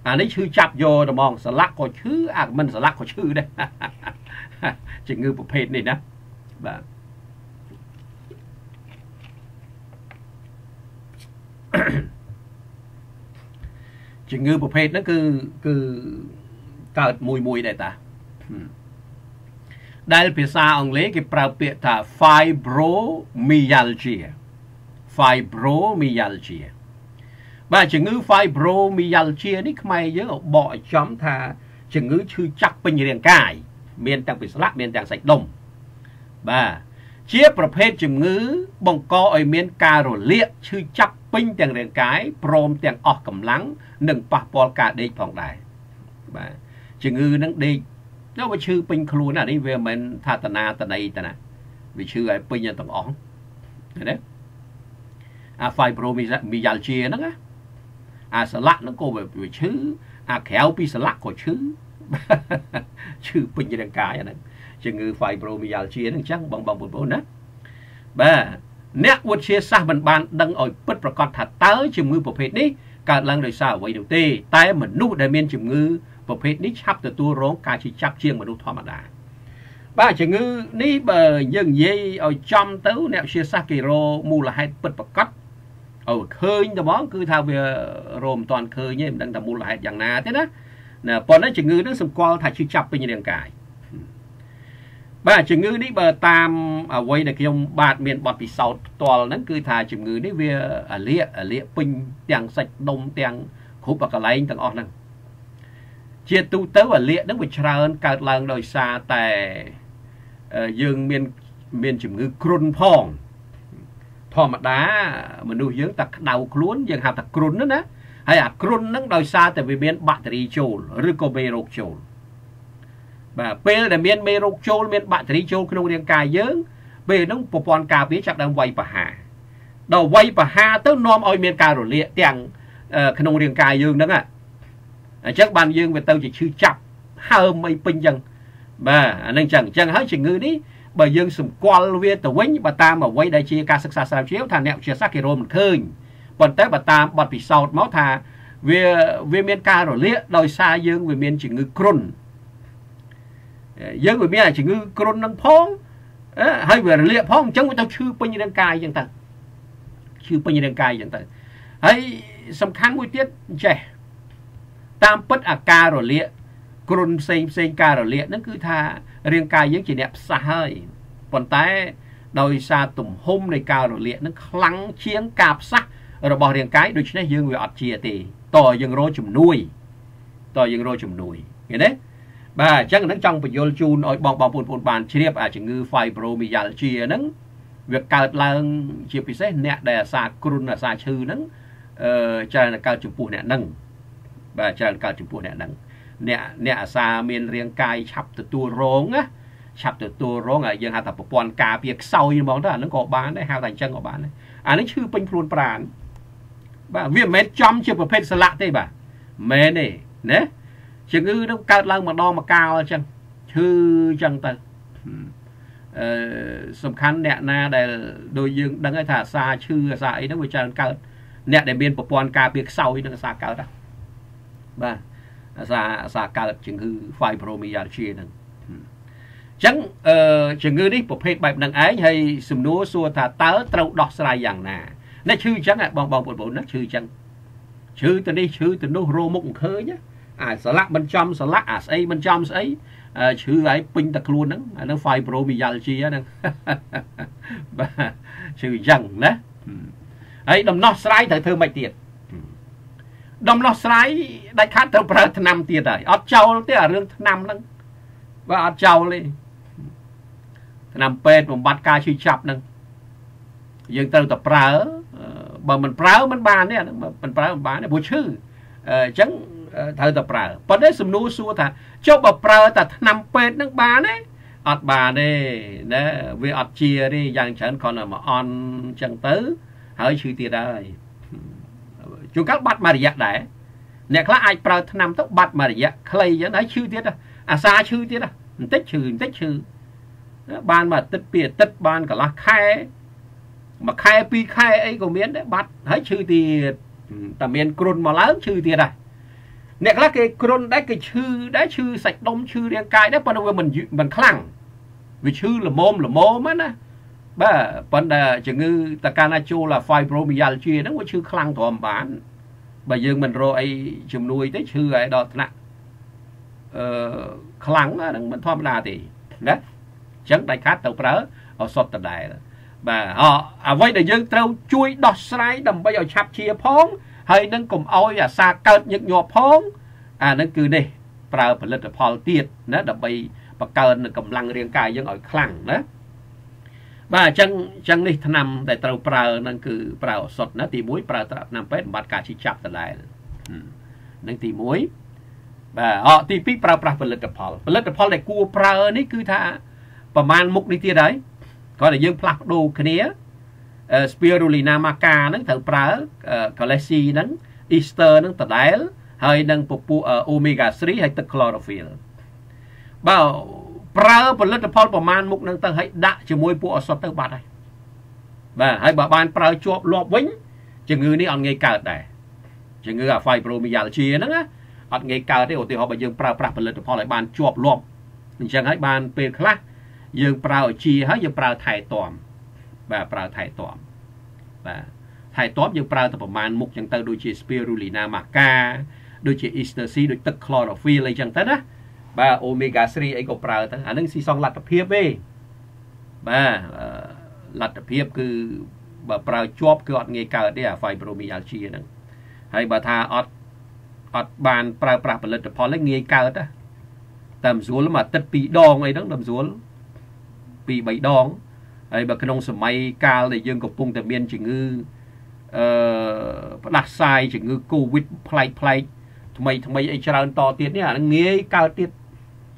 អានេះឈឺចាប់យកតែហ្មងសន្លាក់ក៏ឈឺអាមិនសន្លាក់ក៏ឈឺដែរជំងឺប្រភេទនេះណាបាទជំងឺប្រភេទហ្នឹងគឺគឺកើតមួយមួយដែរតា Hmm. ដែលភាសាអង់គ្លេសគេប្រើពាក្យថា fibromyalgia fibromyalgia បាទជំងឺ fibromyalgia នេះខ្មែរយើងបកចំ ថាជំងឺឈឺចាប់ពេញរាងកាយមានទាំងពីស្លាក់មានទាំងសាច់ដុំបាទជាប្រភេទជំងឺ បង្កឲ្យមានការរលាកឈឺចាប់ពេញទាំងរាងកាយព្រមទាំងអស់កម្លាំងនិងប៉ះពាល់ការដេកផងដែរបាទជំងឺនឹងដេក ដល់វាឈឺពេញខ្លួនអានេះវាមិនមែនថាតណាតន័យតណាវាឈឺឲ្យពេញទាំងអស់ណាអា fibromyalgia ហ្នឹងណាអាសន្លាក់ហ្នឹងក៏វាឈឺអាក្រៅពីសន្លាក់ក៏ឈឺឈឺពេញរាងកាយអាហ្នឹងជំងឺ fibromyalgia ហ្នឹងអញ្ចឹងបងបងប្អូនណាបាទអ្នកវិទ្យាសាស្ត្រមិនបានដឹងឲ្យពិតប្រាកដថាតើជំងឺប្រភេទនេះ កើតឡើងដោយសារអ្វីនោះទេតែមនុស្សដែលមានជំងឺប្រភេទនេះឆាប់ទទួលរងការឈឺចាប់ជាងមនុស្សធម្មតាបាទជំងឺនេះបើយើងនិយាយឲ្យចំទៅអ្នកវិទ្យាសាស្ត្រគេរកមូលហេតុពិតប្រាកដអូឃើញតែហ្មងគឺថាវារមមិនតាន់ឃើញទេមិនដឹងថាមូលហេតុយ៉ាងណាទេណាណាប៉ុន្តែជំងឺនេះសម្គាល់ថាឈឺចាប់ពេញរាងកាយ បាទជំងឺនេះបើតាមអ្វីដែលខ្ញុំបាទមានបទពិសោធន៍ផ្ទាល់ហ្នឹងគឺថាជំងឺនេះវាអាលៀកអាលៀកពេញទាំងសាច់ដុំទាំងគ្រប់កន្លែងទាំងអស់ហ្នឹងជាទូទៅអាលៀកហ្នឹងវាច្រើនកើតឡើងដោយសារតែយើងមានមានជំងឺគ្រុនផងធម្មតាមនុស្សយើងតែក្តៅខ្លួនយើងហៅថាគ្រុនណាហើយអាគ្រុនហ្នឹងដោយសារតែវាមានបាក់តេរីចូលឬក៏មេរោគចូល បាទពេលដែលមានមេរោគចូលមានបាក់តេរីចូលក្នុងរាងកាយយើងពេលហ្នឹងប្រព័ន្ធការពារចាប់ដើមវាយប្រហារដល់វាយប្រហារទៅនាំឲ្យមានការរលាកទាំងក្នុងរាងកាយយើងហ្នឹងអញ្ចឹងបានយើងវាទៅជាឈឺចាប់ហើមអីពេញអញ្ចឹងបាទអានឹងអញ្ចឹងអញ្ចឹងហើយជំងឺនេះបើយើងសម្គាល់វាទៅវិញបើតាមអ្វីដែលជាការសិក្សាស្រាវជ្រាវថាអ្នកវិទ្យាសាស្ត្រគេរកមិនឃើញប៉ុន្តែបើតាមបទពិសោធន៍មកថាវាវាមានការរលាកដោយសារយើងវាមានជំងឺគ្រុន យើងវាមានជំងឺគ្រុននឹងផងហើយវារលាកផងអញ្ចឹងវាទៅឈឺពេញរាងកាយអញ្ចឹងទៅឈឺពេញរាងកាយអញ្ចឹងទៅហើយសំខាន់មួយទៀតចេះតាមពិតអាការរលាកគ្រុនផ្សេងផ្សេងការរលាកហ្នឹងគឺថារាងកាយយើងជាអ្នកផ្សះហើយប៉ុន្តែដោយសារទំហំនៃការរលាកហ្នឹងខ្លាំងជាងការផ្សះរបស់រាងកាយដូច្នេះយើងវាអត់ជាទេតើយើងរកជំនួយតើយើងរកជំនួយឃើញទេ បាទអញ្ចឹងហ្នឹងចង់បញ្យល់ជូនឲ្យបងបងប្អូនប្អូនបានជ្រាបអាជំងឺ fibromyalgia ហ្នឹងវាកើតឡើងជាពិសេសអ្នកដែលអាសាគ្រុនអាសាឈឺហ្នឹងអឺច្រើនកើតចំពោះអ្នកហ្នឹងបាទច្រើនកើតចំពោះអ្នកហ្នឹងអ្នកអ្នកអាសាមានរាងកាយឆាប់ទទួលរងណាឆាប់ទទួលរងហើយយើងហៅថាប្រព័ន្ធការពារខ្សោយហ្មងទៅអាហ្នឹងក៏បានដែរហៅថាអញ្ចឹងក៏បានដែរអានេះឈឺពេញខ្លួនប្រាណបាទវាមិនមែនចំជាប្រភេទស្លាក់ទេបាទមែនទេណា ជំងឺនឹងកើតឡើងម្ដងម្កាលអញ្ចឹងឈឺអញ្ចឹងទៅអឺសំខាន់អ្នកណាដែលដូចយើងដឹងហើយថាអាសាឈឺអាសាអីហ្នឹងវាច្រើនកើតអ្នកដែលមានប្រព័ន្ធការពារខ្សោយនឹងអាសាកើតហ្នឹងបាទអាសាអាសាកើតជំងឺ fibromyalgia ហ្នឹងចឹងអឺជំងឺនេះប្រភេទបែបហ្នឹងឯងហើយសំណួរសួរថាតើត្រូវដោះស្រាយយ៉ាងណាអ្នកឈឺចឹងបងបងប្អូនណាឈឺចឹងឈឺទៅនេះឈឺទៅនោះរោមុខមិនឃើញ អាស្លាក់មិនចំស្លាក់អាស្អីមិនចំស្អីឈឺហើយពេញតែខ្លួនហ្នឹងអាហ្នឹង fibromyalgia ហ្នឹងបាទឈឺចឹងណាហើយដំណោះស្រាយត្រូវធ្វើម៉េចទៀតដំណោះស្រាយដាច់ខាតត្រូវប្រើថ្នាំទៀតហើយអត់ចោលទេអារឿងថ្នាំហ្នឹងបាទអត់ចោលទេថ្នាំពេទ្យបំបត្តិការឈឺចាប់ហ្នឹងយើងត្រូវតែប្រើបើមិនប្រើមិនបានទេមិនប្រើមិនបានទេព្រោះឈឺអញ្ចឹង ត្រូវតែប្រើប៉ុន្តែសំណួរសួរថាចុះបើប្រើតែថ្នាំពេទ្យនឹងបានទេអត់បានទេណាវាអត់ជាទេយ៉ាងច្រើនគ្រាន់តែមកអន់អញ្ចឹងទៅហើយឈឺទៀតហើយជួនកាលបាត់មួយរយៈដែរអ្នកខ្លះអាចប្រើថ្នាំទៅបាត់មួយរយៈខ្លីអញ្ចឹងហើយឈឺទៀតអាសាឈឺទៀតបន្តិចឈឺបន្តិចឈឺបានមួយអាទិត្យពីរអាទិត្យបានកន្លះខែមួយខែពីរខែអីក៏មានដែរបាត់ហើយឈឺទៀតតែមានគ្រុនមកឡើងឈឺទៀតដែរ អ្នកខ្លះគេគ្រុនដែរគេឈឺដែរឈឺសាច់ដុំឈឺរាងកាយដែរប៉ុន្តែវាមិនមិនខ្លាំងវាឈឺល្មមល្មមណាបាទប៉ុន្តែជំងឺតកាណាចូល fibromyalgia ហ្នឹងវាឈឺខ្លាំងទ្រាំបានបើយើងមិនរកអីជំនួយទេឈឺឲ្យដល់ថ្នាក់អឺខ្លាំងហ្នឹងមិនធម្មតាទេណាអញ្ចឹងដាច់ខាតទៅប្រើឱសថដដែលបាទអ្វីដែលយើងត្រូវជួយដោះស្រាយដើម្បីឲ្យឆាប់ជាផង ហើយនឹងកុំឲ្យអាសាកើតញឹកញាប់ផងអានឹងគឺនេះប្រើផលិតផលទៀតណាដើម្បីបង្កើនកម្លាំងរាងកាយយើងឲ្យខ្លាំងណាបាទអញ្ចឹងអញ្ចឹងនេះថ្នាំដែលត្រូវប្រើហ្នឹងគឺប្រើឱសថណាទី1ប្រើថ្នាំពេទ្យបំបត្តិការឈឺចាប់ដដែលនឹងទី1បាទអទី2ប្រើប្រាស់ផលិតផលផលិតផលដែលគួរប្រើនេះគឺថាប្រមាណមុខនេះទៀតហើយគាត់តែយើងផ្លាស់ប្ដូរគ្នា spirulina maca ហ្នឹងត្រូវប្រើ galaxy ហ្នឹង Easter ហ្នឹងដដែលហើយនឹងពពួក omega 3ហើយទឹក chlorophyll បើប្រើផលិតផលប្រមាណមុខហ្នឹងទៅឲ្យដាក់ជាមួយពួកអសុទ្ធទៅបាត់ហើយបាទហើយបើបានប្រើជាប់លាប់វិញជំងឺនេះអត់ងាយកើតដែរជំងឺ fibromyalgia ហ្នឹងណាអត់ងាយកើតទេឧទាហរណ៍បើយើងប្រើប្រាស់ផលិតផលឲ្យបានជាប់លាប់អញ្ចឹងហើយបានពេលខ្លះយើងប្រើឲ្យជាហើយយើងប្រើថែទាំ បាទប្រើថែទាំបាទថែទាំយើងប្រើតែប្រមាណមុខចឹងទៅដូចជា spirulina maca ដូចជា Easter C ដូចទឹក chlorophyll អីចឹងទៅណាបាទ omega 3អីក៏ប្រើទៅអានឹងស៊ីសងលទ្ធភាពទេបាទលទ្ធភាពគឺបើប្រើជាប់គឺអត់ងាយកើតទេអា fibromyalgia ហ្នឹងហើយបើថាអត់អត់បានប្រើប្រាស់ផលិតផលហ្នឹងងាយកើតណាតាមស្រួលមួយអាទិត្យ2ដងអីហ្នឹងតាមស្រួល2 3ដង ហើយបើក្នុងសម័យកាលដែលយើងកំពុងតែមានជំងឺអឺផ្ដាសាយជំងឺ Covid ប្លែកប្លែកថ្មីថ្មីអីច្រើនតទៀតនេះអានឹងងាយកើតទៀត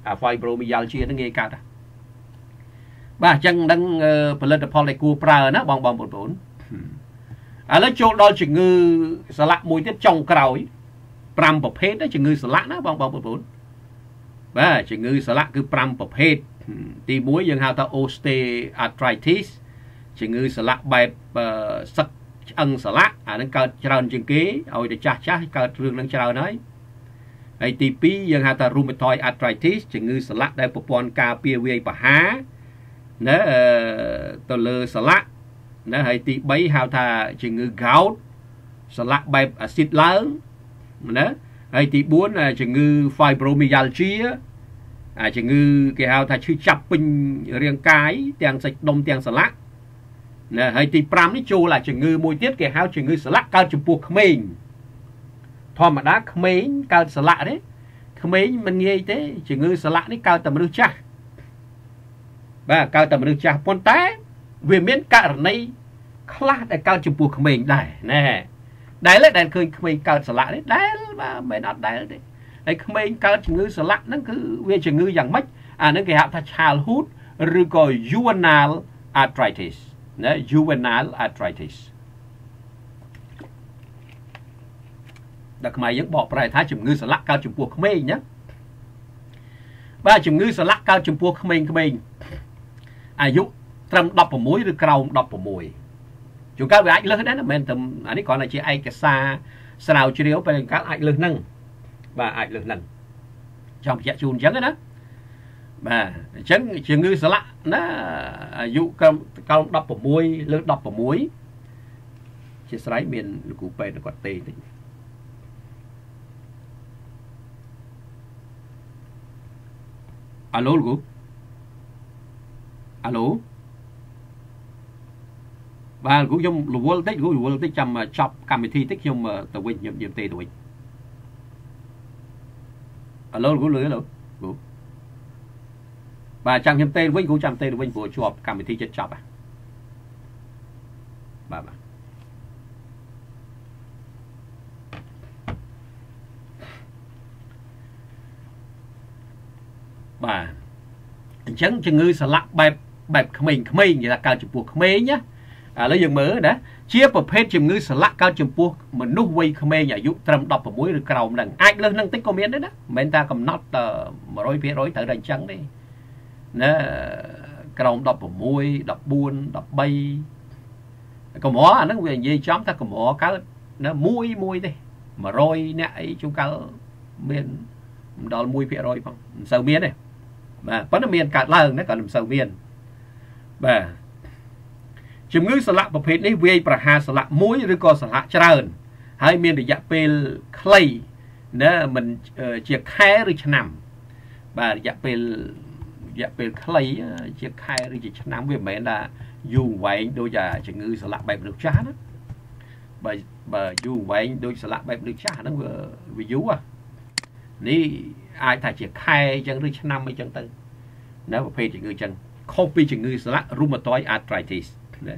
អា fibromyalgia ហ្នឹងងាយកើតបាទអញ្ចឹងដឹងផលិតផលដែលគួរប្រើណាបងបងប្អូនឥឡូវចូលដល់ជំងឺសន្លាក់មួយទៀតចុងក្រោយ5ប្រភេទជំងឺសន្លាក់ណាបងបងប្អូនបាទជំងឺសន្លាក់គឺ5ប្រភេទ ទី1យើងហៅថា osteoarthritis ជំងឺសន្លាក់បែបសឹកឆ្អឹងសន្លាក់អានឹងកើតច្រើនជាងគេឲ្យតែចាស់ចាស់កើតរឿងនឹងច្រើនហើយហើយទី2យើងហៅថា rheumatoid arthritis ជំងឺសន្លាក់ដែលប្រព័ន្ធការពារវាយប្រហារណាទៅលើសន្លាក់ណាហើយទី3ហៅថាជំងឺ gout សន្លាក់បែបអាស៊ីតឡើងណាហើយទី4ជំងឺ fibromyalgia អាជំងឺគេហៅថាឈឺចាប់ពេញរាងកាយទាំងសាច់ដុំទាំងសន្លាក់ណាហើយទី5នេះចូលអាជំងឺមួយទៀតគេហៅជំងឺសន្លាក់កើតចំពោះក្មេងធម្មតាក្មេងកើតសន្លាក់ទេក្មេងមិនងាយទេជំងឺសន្លាក់នេះកើតតែមនុស្សចាស់បាទកើតតែមនុស្សចាស់ប៉ុន្តែ វាមានករណីខ្លះដែលកើតចំពោះក្មេងដែរណែដែលដែលឃើញក្មេងកើតសន្លាក់នេះដែលបាទមិនអត់ដែលទេ ហើយក្មេងកើតជំងឺសន្លាក់ហ្នឹងគឺវាជំងឺយ៉ាងម៉េចអាហ្នឹងគេហៅថា childhood ឬក៏ juvenile arthritis ណា juvenile arthritis ដល់ខ្មែរយើងបកប្រែថាជំងឺសន្លាក់កើតចំពោះក្មេងណាបាទជំងឺសន្លាក់កើតចំពោះក្មេងៗអាយុត្រឹម16ឬក្រោម16ជួនកាលវាអាចលើសដែរណាមិនមែនតែអានេះគ្រាន់តែជាឯកសារស្រាវជ្រាវពេលកាលអាចលើសហ្នឹង បាទអាចលើសហ្នឹងចង់បញ្ជាក់ជូនអញ្ចឹងណាបាទអញ្ចឹងជំងឺសន្លាក់ណាអាយុក្រោមក្រោម16លើ16ជាស្រ័យមានលោកគ្រូពេទ្យគាត់ទេតិចអាឡូលោកអាឡូបាទលោកខ្ញុំរវល់តិចលោករវល់តិចចាំចប់កម្មវិធីតិចខ្ញុំទៅវិញខ្ញុំយាមទេទៅវិញ អាឡូគ្រូលឺឡូគ្រូបាទចាំខ្ញុំទេវិញគ្រូចាំទេវិញព្រោះជាប់កម្មវិធីចិត្តចប់បាទបាទបាទអញ្ចឹងជំងឺសន្លាក់បែបបែបក្មេងៗគេថាកើតចំពោះក្មេងណាឥឡូវយើងមើលណា ជាប្រភេទជំងឺសន្លាក់កើតចំពោះមនុស្សវ័យក្មេងអាយុត្រឹម16ឬក្រោមហ្នឹងអាចលើសហ្នឹងតិចក៏មានដែរណាមិនមែនថាកំណត់100%ត្រូវតែអញ្ចឹងទេណាក្រោម16 14 13កម្រអាហ្នឹងវានិយាយចំថាកម្រកើតណាមួយមួយទេ100អ្នកអីជួនកាលមានមិនដល់1%ផងមិនសូវមានទេបាទប៉ុន្តែមានកើតឡើងណាក៏មិនសូវមានបាទ ជំងឺសន្លាក់ប្រភេទនេះវាយប្រហារសន្លាក់មួយឬក៏សន្លាក់ច្រើន ហើយមានរយៈពេលខ្លីណាមិនជាខែឬឆ្នាំបាទរយៈពេលរយៈពេលខ្លីជាខែឬជាឆ្នាំវាមិនមែនថាយូរវែងដូចជំងឺសន្លាក់បែបមនុស្សចាស់ណាបើបើយូរវែងដូចសន្លាក់បែបមនុស្សចាស់ហ្នឹងវាវាយូរនេះអាចថាជាខែអញ្ចឹងឬឆ្នាំអីចឹងទៅនៅប្រភេទជំងឺអញ្ចឹងខុសពីជំងឺសន្លាក់ rheumatoid arthritis ណា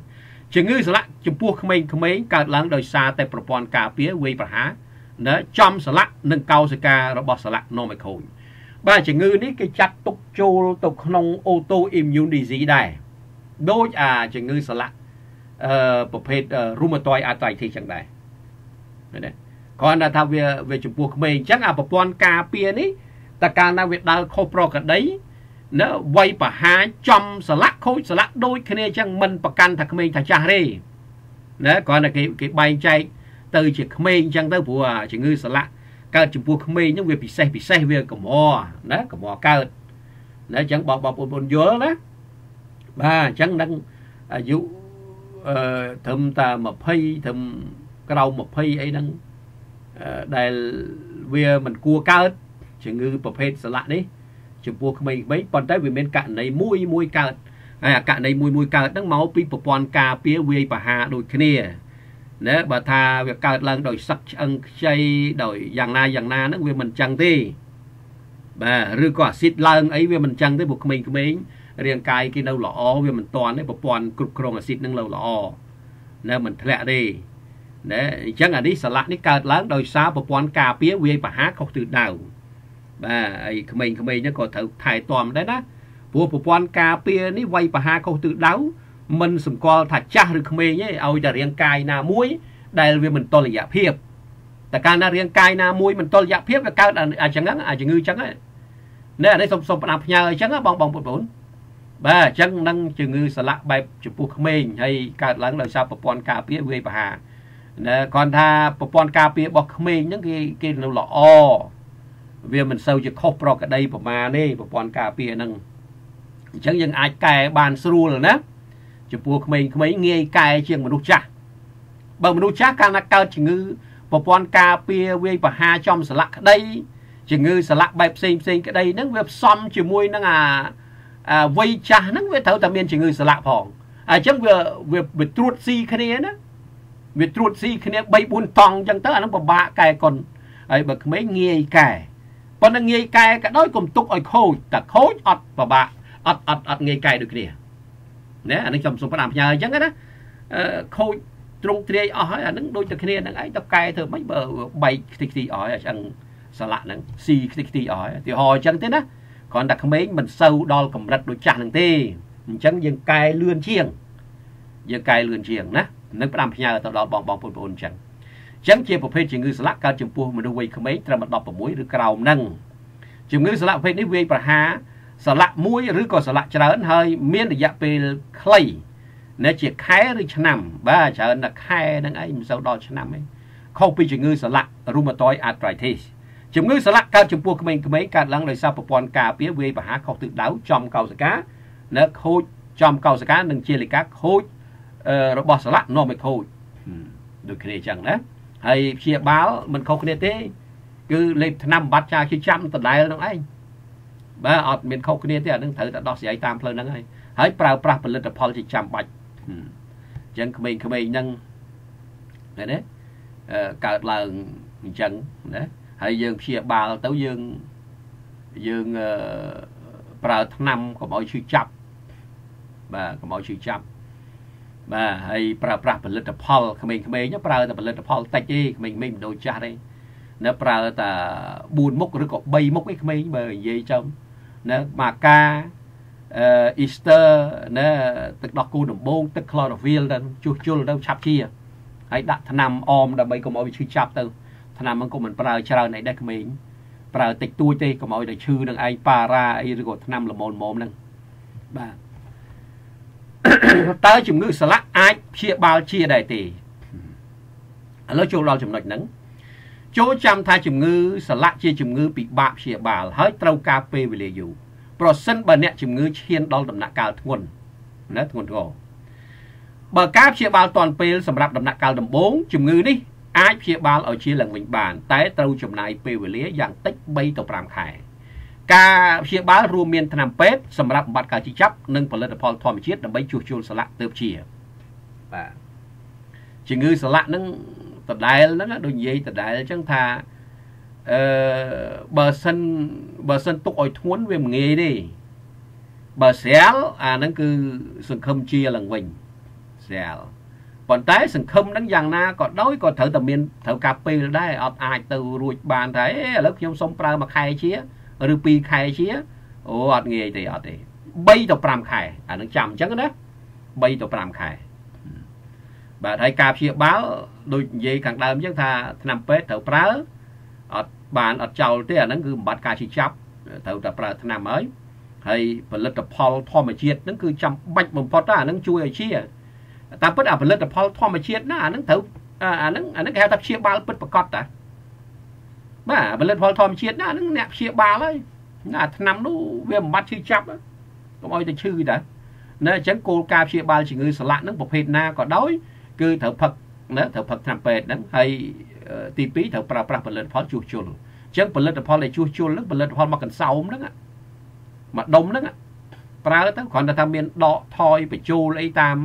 ជំងឺសន្លាក់ចំពោះក្មេងៗកើតឡើងដោយសារតែប្រព័ន្ធការពារវ័យប្រហារណាចំសន្លាក់និងកោសិការបស់សន្លាក់នាំឲ្យខូចបាទជំងឺនេះគេចាត់ទុកចូលទៅក្នុង autoimmune disease ដែរដូចអាជំងឺសន្លាក់អឺប្រភេទ rheumatoid arthritis ចឹងដែរឃើញទេគ្រាន់តែថាវាវាចំពោះក្មេងអញ្ចឹងអាប្រព័ន្ធការពារនេះតើកាលណាវាដើរខុសប្រក្រតី ណាវ័យបហាចំស្លាក់ខូចស្លាក់ដូចគ្នាអញ្ចឹងមិនប្រកាន់ថាក្មេងថាចាស់ទេណាគ្រាន់តែគេគេបែងចែកទៅជាក្មេងអញ្ចឹងទៅព្រោះជំងឺស្លាក់កើតចំពោះក្មេងហ្នឹងវាពិសេសពិសេសវាកំរណាកំរកើតណាអញ្ចឹងបងបងប្អូនយល់ណាបាទអញ្ចឹងនឹងអាយុអឺត្រឹមតែ20ត្រឹមក្រោម20អីហ្នឹងដែលវាមិនគួរកើតជំងឺប្រភេទស្លាក់នេះ ចំពោះក្មេងៗប៉ុន្តែវាមានករណីមួយមួយកើតហើយអាករណីមួយមួយកើតហ្នឹងមកពីប្រព័ន្ធការពារវាយប្រហារដូចគ្នាណាបើថាវាកើតឡើងដោយសឹកឆ្អឹងខ្ចីដោយយ៉ាងណាយ៉ាងណាហ្នឹងវាមិនចឹងទេបាទឬក៏អាស៊ីតឡើងអីវាមិនចឹងទេព្រោះក្មេងៗរាងកាយគេនៅល្អវាមិនតាន់ទេប្រព័ន្ធគ្រប់គ្រងអាស៊ីតនឹងនៅល្អណាមិនធ្លាក់ទេណាអញ្ចឹងអានេះសន្លាក់នេះកើតឡើងដោយសារប្រព័ន្ធការពារវាយប្រហារខុសទិសដៅ បាទហើយក្មេងៗហ្នឹងក៏ត្រូវថែទាំដែរណាព្រោះប្រព័ន្ធការពារនេះវាយប្រហារខុសទិសដៅមិនសម្គាល់ថាចាស់ឬក្មេងទេឲ្យតែរាងកាយណាមួយ ដែលវាមិនតលយៈភាពតែកាលណារាងកាយណាមួយមិនតលយៈភាពវាកើតអាចឹងអាជំងឺចឹងហ្នឹងនេះអានេះសូមសូមផ្ដាំផ្ញើអញ្ចឹងបងបងប្អូនបាទអញ្ចឹងនឹងជំងឺសន្លាក់បែបចំពោះក្មេងហើយកើតឡើងដោយសារប្រព័ន្ធការពារវាយប្រហារណាគាត់ថាប្រព័ន្ធការពាររបស់ក្មេងហ្នឹងគេគេនៅល្អ វាមិនសូវជាខុសប្រក្តីប្រមាណទេប្រព័ន្ធការពារហ្នឹងអញ្ចឹងយើងអាចកែបានស្រួលណាចំពោះក្មេងៗងាយកែជាងមនុស្សចាស់បើមនុស្សចាស់កាលណាកើតជំងឺប្រព័ន្ធការពារវាយប្រហារចំស្លាក់ក្តីជំងឺស្លាក់បែបផ្សេងផ្សេងក្តីហ្នឹងវាផ្សំជាមួយនឹងអាវ័យចាស់ហ្នឹងវាត្រូវតែមានជំងឺស្លាក់ផងអញ្ចឹងវាវាត្រួតស៊ីគ្នាណាវាត្រួតស៊ីគ្នា3 4តង់អញ្ចឹងទៅអាហ្នឹងពិបាកកែកុនហើយបើក្មេងងាយកែ ប៉ុន្តែងាយកែក៏ដោយកុំទុកឲ្យខូចតែខូចអត់ពិបាកអត់អត់អត់ងាយកែដូចគ្នាណាអានេះខ្ញុំសូមផ្ដាំផ្ញើអញ្ចឹងណាអឺខូចត្រង់ទ្រាយអស់ហើយអានឹងដូចតែគ្នាហ្នឹងឯងទៅកែធ្វើម៉េចបើបែកខ្ទេចខ្ទីអស់ហើយឆ្អឹងស្លាក់ហ្នឹងស៊ីខ្ទេចខ្ទីអស់ហើយឧទាហរណ៍អញ្ចឹងទេណាគ្រាន់តែក្មេងមិនសូវដល់កម្រិតដូចចាស់ហ្នឹងទេអញ្ចឹងយើងកែលឿនជាងយើងកែលឿនជាងណានឹងផ្ដាំផ្ញើទៅដល់បងបងប្អូនអញ្ចឹងអញ្ចឹងជាប្រភេទជំងឺស្លាក់កើតចំពោះមនុស្សវ័យក្មេងត្រឹម16ឬក្រោមហ្នឹងជំងឺស្លាក់ប្រភេទនេះវាយប្រហារស្លាក់មួយឬក៏ស្លាក់ច្រើនហើយមានរយៈពេលខ្លីនៅជាខែឬឆ្នាំ បាទច្រើនតែខែហ្នឹងឯងមិនសូវដល់ឆ្នាំទេខុសពីជំងឺស្លាក់ rheumatoid arthritis ជំងឺស្លាក់កើតចំពោះក្មេងៗកើតឡើងដោយសារប្រព័ន្ធការពារវាយប្រហារខុសទិសដៅចំកោសិកានៅខូចចំកោសិកានិងជាលិកាខូចរបស់ស្លាក់នាំឲ្យខូចដូចគ្នាអញ្ចឹងណា ហើយព្យាបាលមិនខុសគ្នាទេ គឺលេបថ្នាំបាត់ចាជាចាំដដែលនឹងឯងបាទអត់មានខុសគ្នាទេអានឹងត្រូវតែដោះស្រាយតាមផ្លូវហ្នឹងហើយហើយប្រើប្រាស់ផលិតផលជាចាំបាច់អញ្ចឹងក្មេងៗហ្នឹងឃើញទេកើតឡើងអញ្ចឹងណាហើយយើងព្យាបាលទៅយើងយើងប្រើថ្នាំកុំឲ្យឈឺចាប់បាទកុំឲ្យឈឺចាប់ បាទហើយប្រើប្រាស់ផលិតផលក្មេងៗប្រើតែផលិតផលតិចទេក្មេងៗមិនដូចចាស់ទេនៅប្រើតែ4មុខឬក៏3មុខឯក្មេងបើនិយាយចំណាម៉ាកាអឺ Easter ណាទឹកដោះគោដំបងទឹក chlorophyll ទៅជួសជុលទៅឆាប់ជាហើយដាក់ថ្នាំអមដើម្បីកុំឲ្យវាឈឺចាប់ទៅថ្នាំហ្នឹងក៏មិនប្រើច្រើនអីដែរក្មេងប្រើតិចតួចទេកុំឲ្យតែឈឺនឹងឯងប៉ារ៉ាអីឬក៏ថ្នាំល្មមល្មមហ្នឹងបាទ តើជំងឺស្លាក់អាចព្យាបាលជាដែរទេឥឡូវចូលដល់ចំណុចហ្នឹងចូលចាំថាជំងឺស្លាក់ជាជំងឺពិបាកព្យាបាលហើយត្រូវការពេលវេលាយូរប្រសិនបើអ្នកជំងឺឈានដល់ដំណាក់កាលធ្ងន់ណាធ្ងន់ធ្ងរបើការព្យាបាលតាន់ពេលសម្រាប់ដំណាក់កាលដំបូងជំងឺនេះអាចព្យាបាលឲ្យជាឡើងវិញបាន តែត្រូវចំណាយពេលវេលាយ៉ាងតិច3ទៅ5ខែ ការព្យាបាលរួមមានថ្នាំពេទ្យសម្រាប់បំបត្តិការជីចាប់និងផលិតផលធម្មជាតិដើម្បីជួសជុលសន្លាក់ទើបជាបាទជំងឺសន្លាក់ហ្នឹងដដែលហ្នឹងដូចនិយាយដដែលអញ្ចឹងថាអឺបើសិនបើសិនទុកឲ្យធ្ងន់វាមិនងាយទេបើស្រាលអាហ្នឹងគឺសង្ឃឹមជាឡើងវិញស្រាលប៉ុន្តែសង្ឃឹមហ្នឹងយ៉ាងណាក៏ដោយក៏ត្រូវតែមានត្រូវការពេលដែរអត់អាចទៅរួចបានថាអេឥឡូវខ្ញុំសុំប្រើមួយខែជា ឬ2ខែជាអូអត់ងាយទេអត់ទេ3ទៅ5ខែអានឹងចាំអញ្ចឹងណា3ទៅ5ខែបាទហើយការព្យាបាលដូចនិយាយខាងដើមអញ្ចឹងថាថ្នាំពេទ្យត្រូវប្រើអត់បានអត់ចោលទេអាហ្នឹងគឺបំបត្តិការឈឺចាប់ត្រូវតែប្រើថ្នាំហើយហើយផលិតផលធម្មជាតិហ្នឹងគឺចាំបាច់បំផុតអាហ្នឹងជួយឲ្យជាតាមពិតអាផលិតផលធម្មជាតិណាអាហ្នឹងត្រូវអាហ្នឹងអាហ្នឹងគេហៅថាព្យាបាលពិតប្រកបតា បាទផលិតផលធម្មជាតិណាហ្នឹងអ្នកព្យាបាលហើយណាឆ្នាំនោះវាបំបត្តិឈឺចាប់កុំឲ្យតែឈឺតាណាអញ្ចឹងគោលការណ៍ព្យាបាលជំងឺសន្លាក់ហ្នឹងប្រភេទណាក៏ដោយគឺត្រូវផឹកណាត្រូវផឹកថ្នាំពេទ្យហ្នឹងហើយទី2ត្រូវប្រើប្រាស់ផលិតផលជួសជុលអញ្ចឹងផលិតផលដែលជួសជុលហ្នឹងផលិតផលមកកន្សោមហ្នឹងមកដុំហ្នឹងប្រើទៅគ្រាន់តែថាមានដកថយបញ្ចូលអីតាម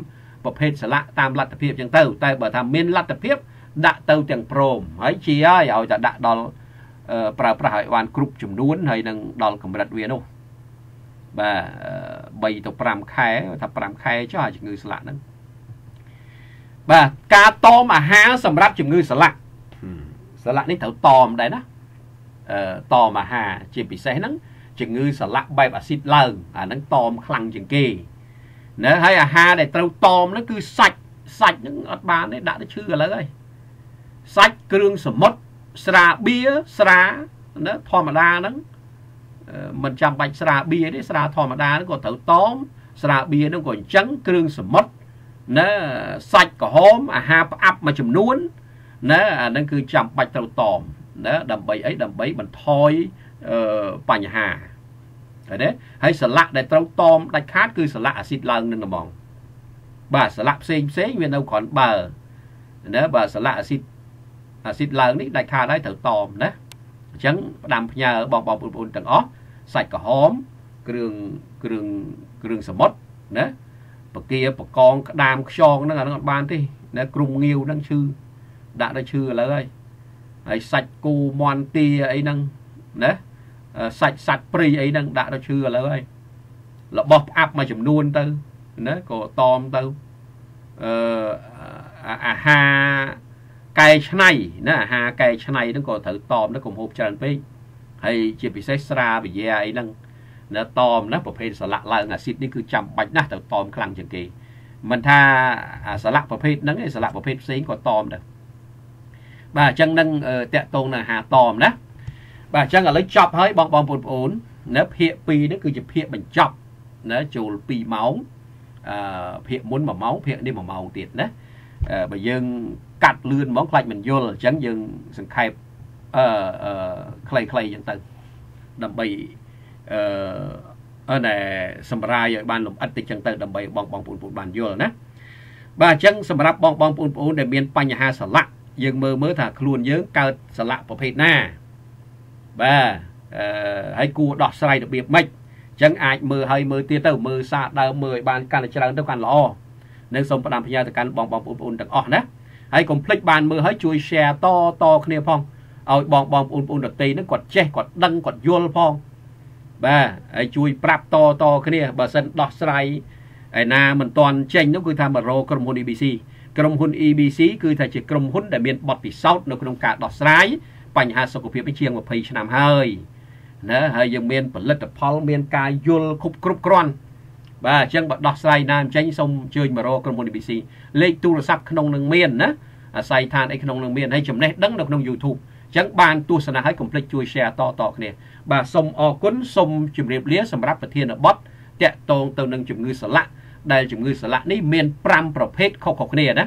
ប្រភេទសលាក់តាមលទ្ធភាពអញ្ចឹងទៅ តែបើថាមានលទ្ធភាពដាក់ទៅទាំងព្រមហើយជាហើយឲ្យតែដាក់ដល់ ប្រើប្រាស់ឲ្យបានគ្រប់ចំនួនហើយនឹងដល់កម្រិតវានោះបាទ3ទៅ5ខែថា5ខែចុះអាជំងឺស្លាក់ហ្នឹងបាទការតមអាហារសម្រាប់ជំងឺស្លាក់ស្លាក់នេះត្រូវតមដែរណាអឺតមអាហារជាពិសេសហ្នឹងជំងឺស្លាក់បែបអាស៊ីតឡើងអាហ្នឹងតមខ្លាំងជាងគេណាហើយអាហារដែលត្រូវតមហ្នឹងគឺសាច់សាច់ហ្នឹងអត់បានទេដាក់ទៅឈឺឥឡូវហើយសាច់គ្រឿងសមុទ្រ ស្រាបៀស្រាណាធម្មតាហ្នឹងមិនចាំបាច់ស្រាបៀទេស្រាធម្មតាហ្នឹងក៏ត្រូវតមស្រាបៀហ្នឹងក៏អញ្ចឹងគ្រឿងសមុទ្រណាសាច់ក្រហមអាហារផ្អាប់មួយចំនួនណាអាហ្នឹងគឺចាំបាច់ត្រូវតមណាដើម្បីអីដើម្បីបន្ថយអឺបញ្ហាឃើញទេហើយសលាក់ដែលត្រូវតមដាច់ខាតគឺសលាក់អាស៊ីតឡើងនឹងហ្មងបាទសលាក់ផ្សេងផ្សេងវានៅគ្រាន់បើណាបាទសលាក់អាស៊ីត អាស៊ីតឡើងនេះដាច់ខាតហើយត្រូវតមណាអញ្ចឹងផ្ដាំផ្ញើបងបងប្អូនទាំងអស់សាច់ក្រហមគ្រឿងគ្រឿងគ្រឿងសមុទ្រណាបកាបកងក្តាមខ្យងហ្នឹងអាហ្នឹងអត់បានទេណាគ្រុំងាវហ្នឹងឈឺដាក់ទៅឈឺឥឡូវហើយហើយសាច់គូមន់ទាអីហ្នឹងណាសាច់សัตว์ព្រៃអីហ្នឹងដាក់ទៅឈឺឥឡូវហើយរបស់ផ្អាប់មួយចំនួនទៅណាក៏តមទៅអឺអាហារ កែច្នៃណាអាហារកែច្នៃហ្នឹងក៏ត្រូវតមទៅកុំហូបច្រើនពេកហើយជាពិសេសស្រាវិយាអីហ្នឹងណាតមណាប្រភេទសលាក់ឡើងអាស៊ីតនេះគឺចាំបាច់ណាស់ទៅតមខ្លាំងជាងគេមិនថាអាសលាក់ប្រភេទហ្នឹងឯងសលាក់ប្រភេទផ្សេងក៏តមដែរបាទអញ្ចឹងនឹងតាក់តងនឹងអាហារតមណាបាទអញ្ចឹងឥឡូវចប់ហើយបងបងប្អូនណាភាគ2នេះគឺជាភាគបញ្ចប់ណាចូល2ម៉ោងអឺភាគមុន1ម៉ោងភាគនេះ1ម៉ោងទៀតណាបើយើង កាត់លឿនហ្មងខ្លាចមិនយល់អញ្ចឹងយើងសង្ខេបអឺអឺខ្លីៗអញ្ចឹងទៅដើម្បីអឺអឺណែសម្រាយឲ្យបានលំអិតតិចចឹងទៅដើម្បីបងបងប្អូនបានយល់ណាបាទអញ្ចឹងសម្រាប់បងបងប្អូនដែលមានបញ្ហាសន្លាក់យើងមើលមើលថាខ្លួនយើងកើតសន្លាក់ប្រភេទណាបាទអឺហើយគួរដោះស្រាយរបៀបម៉េចអញ្ចឹងអាចមើលឲ្យមើលទៀតទៅមើលសារដើមមើលឲ្យបានកាន់តែច្រើនទៅកាន់ល្អនឹងសូមផ្ដាំផ្ញើទៅកាន់បងបងប្អូនទាំងអស់ណា ហើយកុំភ្លេចបានមើលឲ្យជួយ share តតគ្នាផងឲ្យបងបងប្អូនប្អូនដទៃហ្នឹងគាត់ចេះគាត់ដឹងគាត់យល់ផងបាទហើយជួយប្រាប់តតគ្នាបើសិនដោះស្រាយឯណាមិនទាន់ចេញនោះគឺថាមករកក្រុមហ៊ុន EBC ក្រុមហ៊ុន EBC គឺថាជាក្រុមហ៊ុនដែលមានបទពិសោធន៍នៅក្នុងការដោះស្រាយបញ្ហាសុខភាពនេះជាង20ឆ្នាំហើយណាហើយយើងមានផលិតផលមានការយល់គ្រប់គ្រប់គ្រាន់ បាទអញ្ចឹងបើដោះស្រាយណាមិនចេញសូមអញ្ជើញមករកក្រុមហ៊ុន EBC លេខទូរស័ព្ទក្នុងនឹងមានណាអាស័យដ្ឋានអីក្នុងនឹងមានហើយចំណេះដឹងនៅក្នុង YouTube អញ្ចឹងបានទស្សនាឲ្យកុំភ្លេចជួយ share តតគ្នាបាទសូមអរគុណសូមជម្រាបលាសម្រាប់ប្រធានបទតាក់ទងទៅនឹងជំងឺសន្លាក់ដែលជំងឺសន្លាក់នេះមាន5ប្រភេទខុសៗគ្នាណា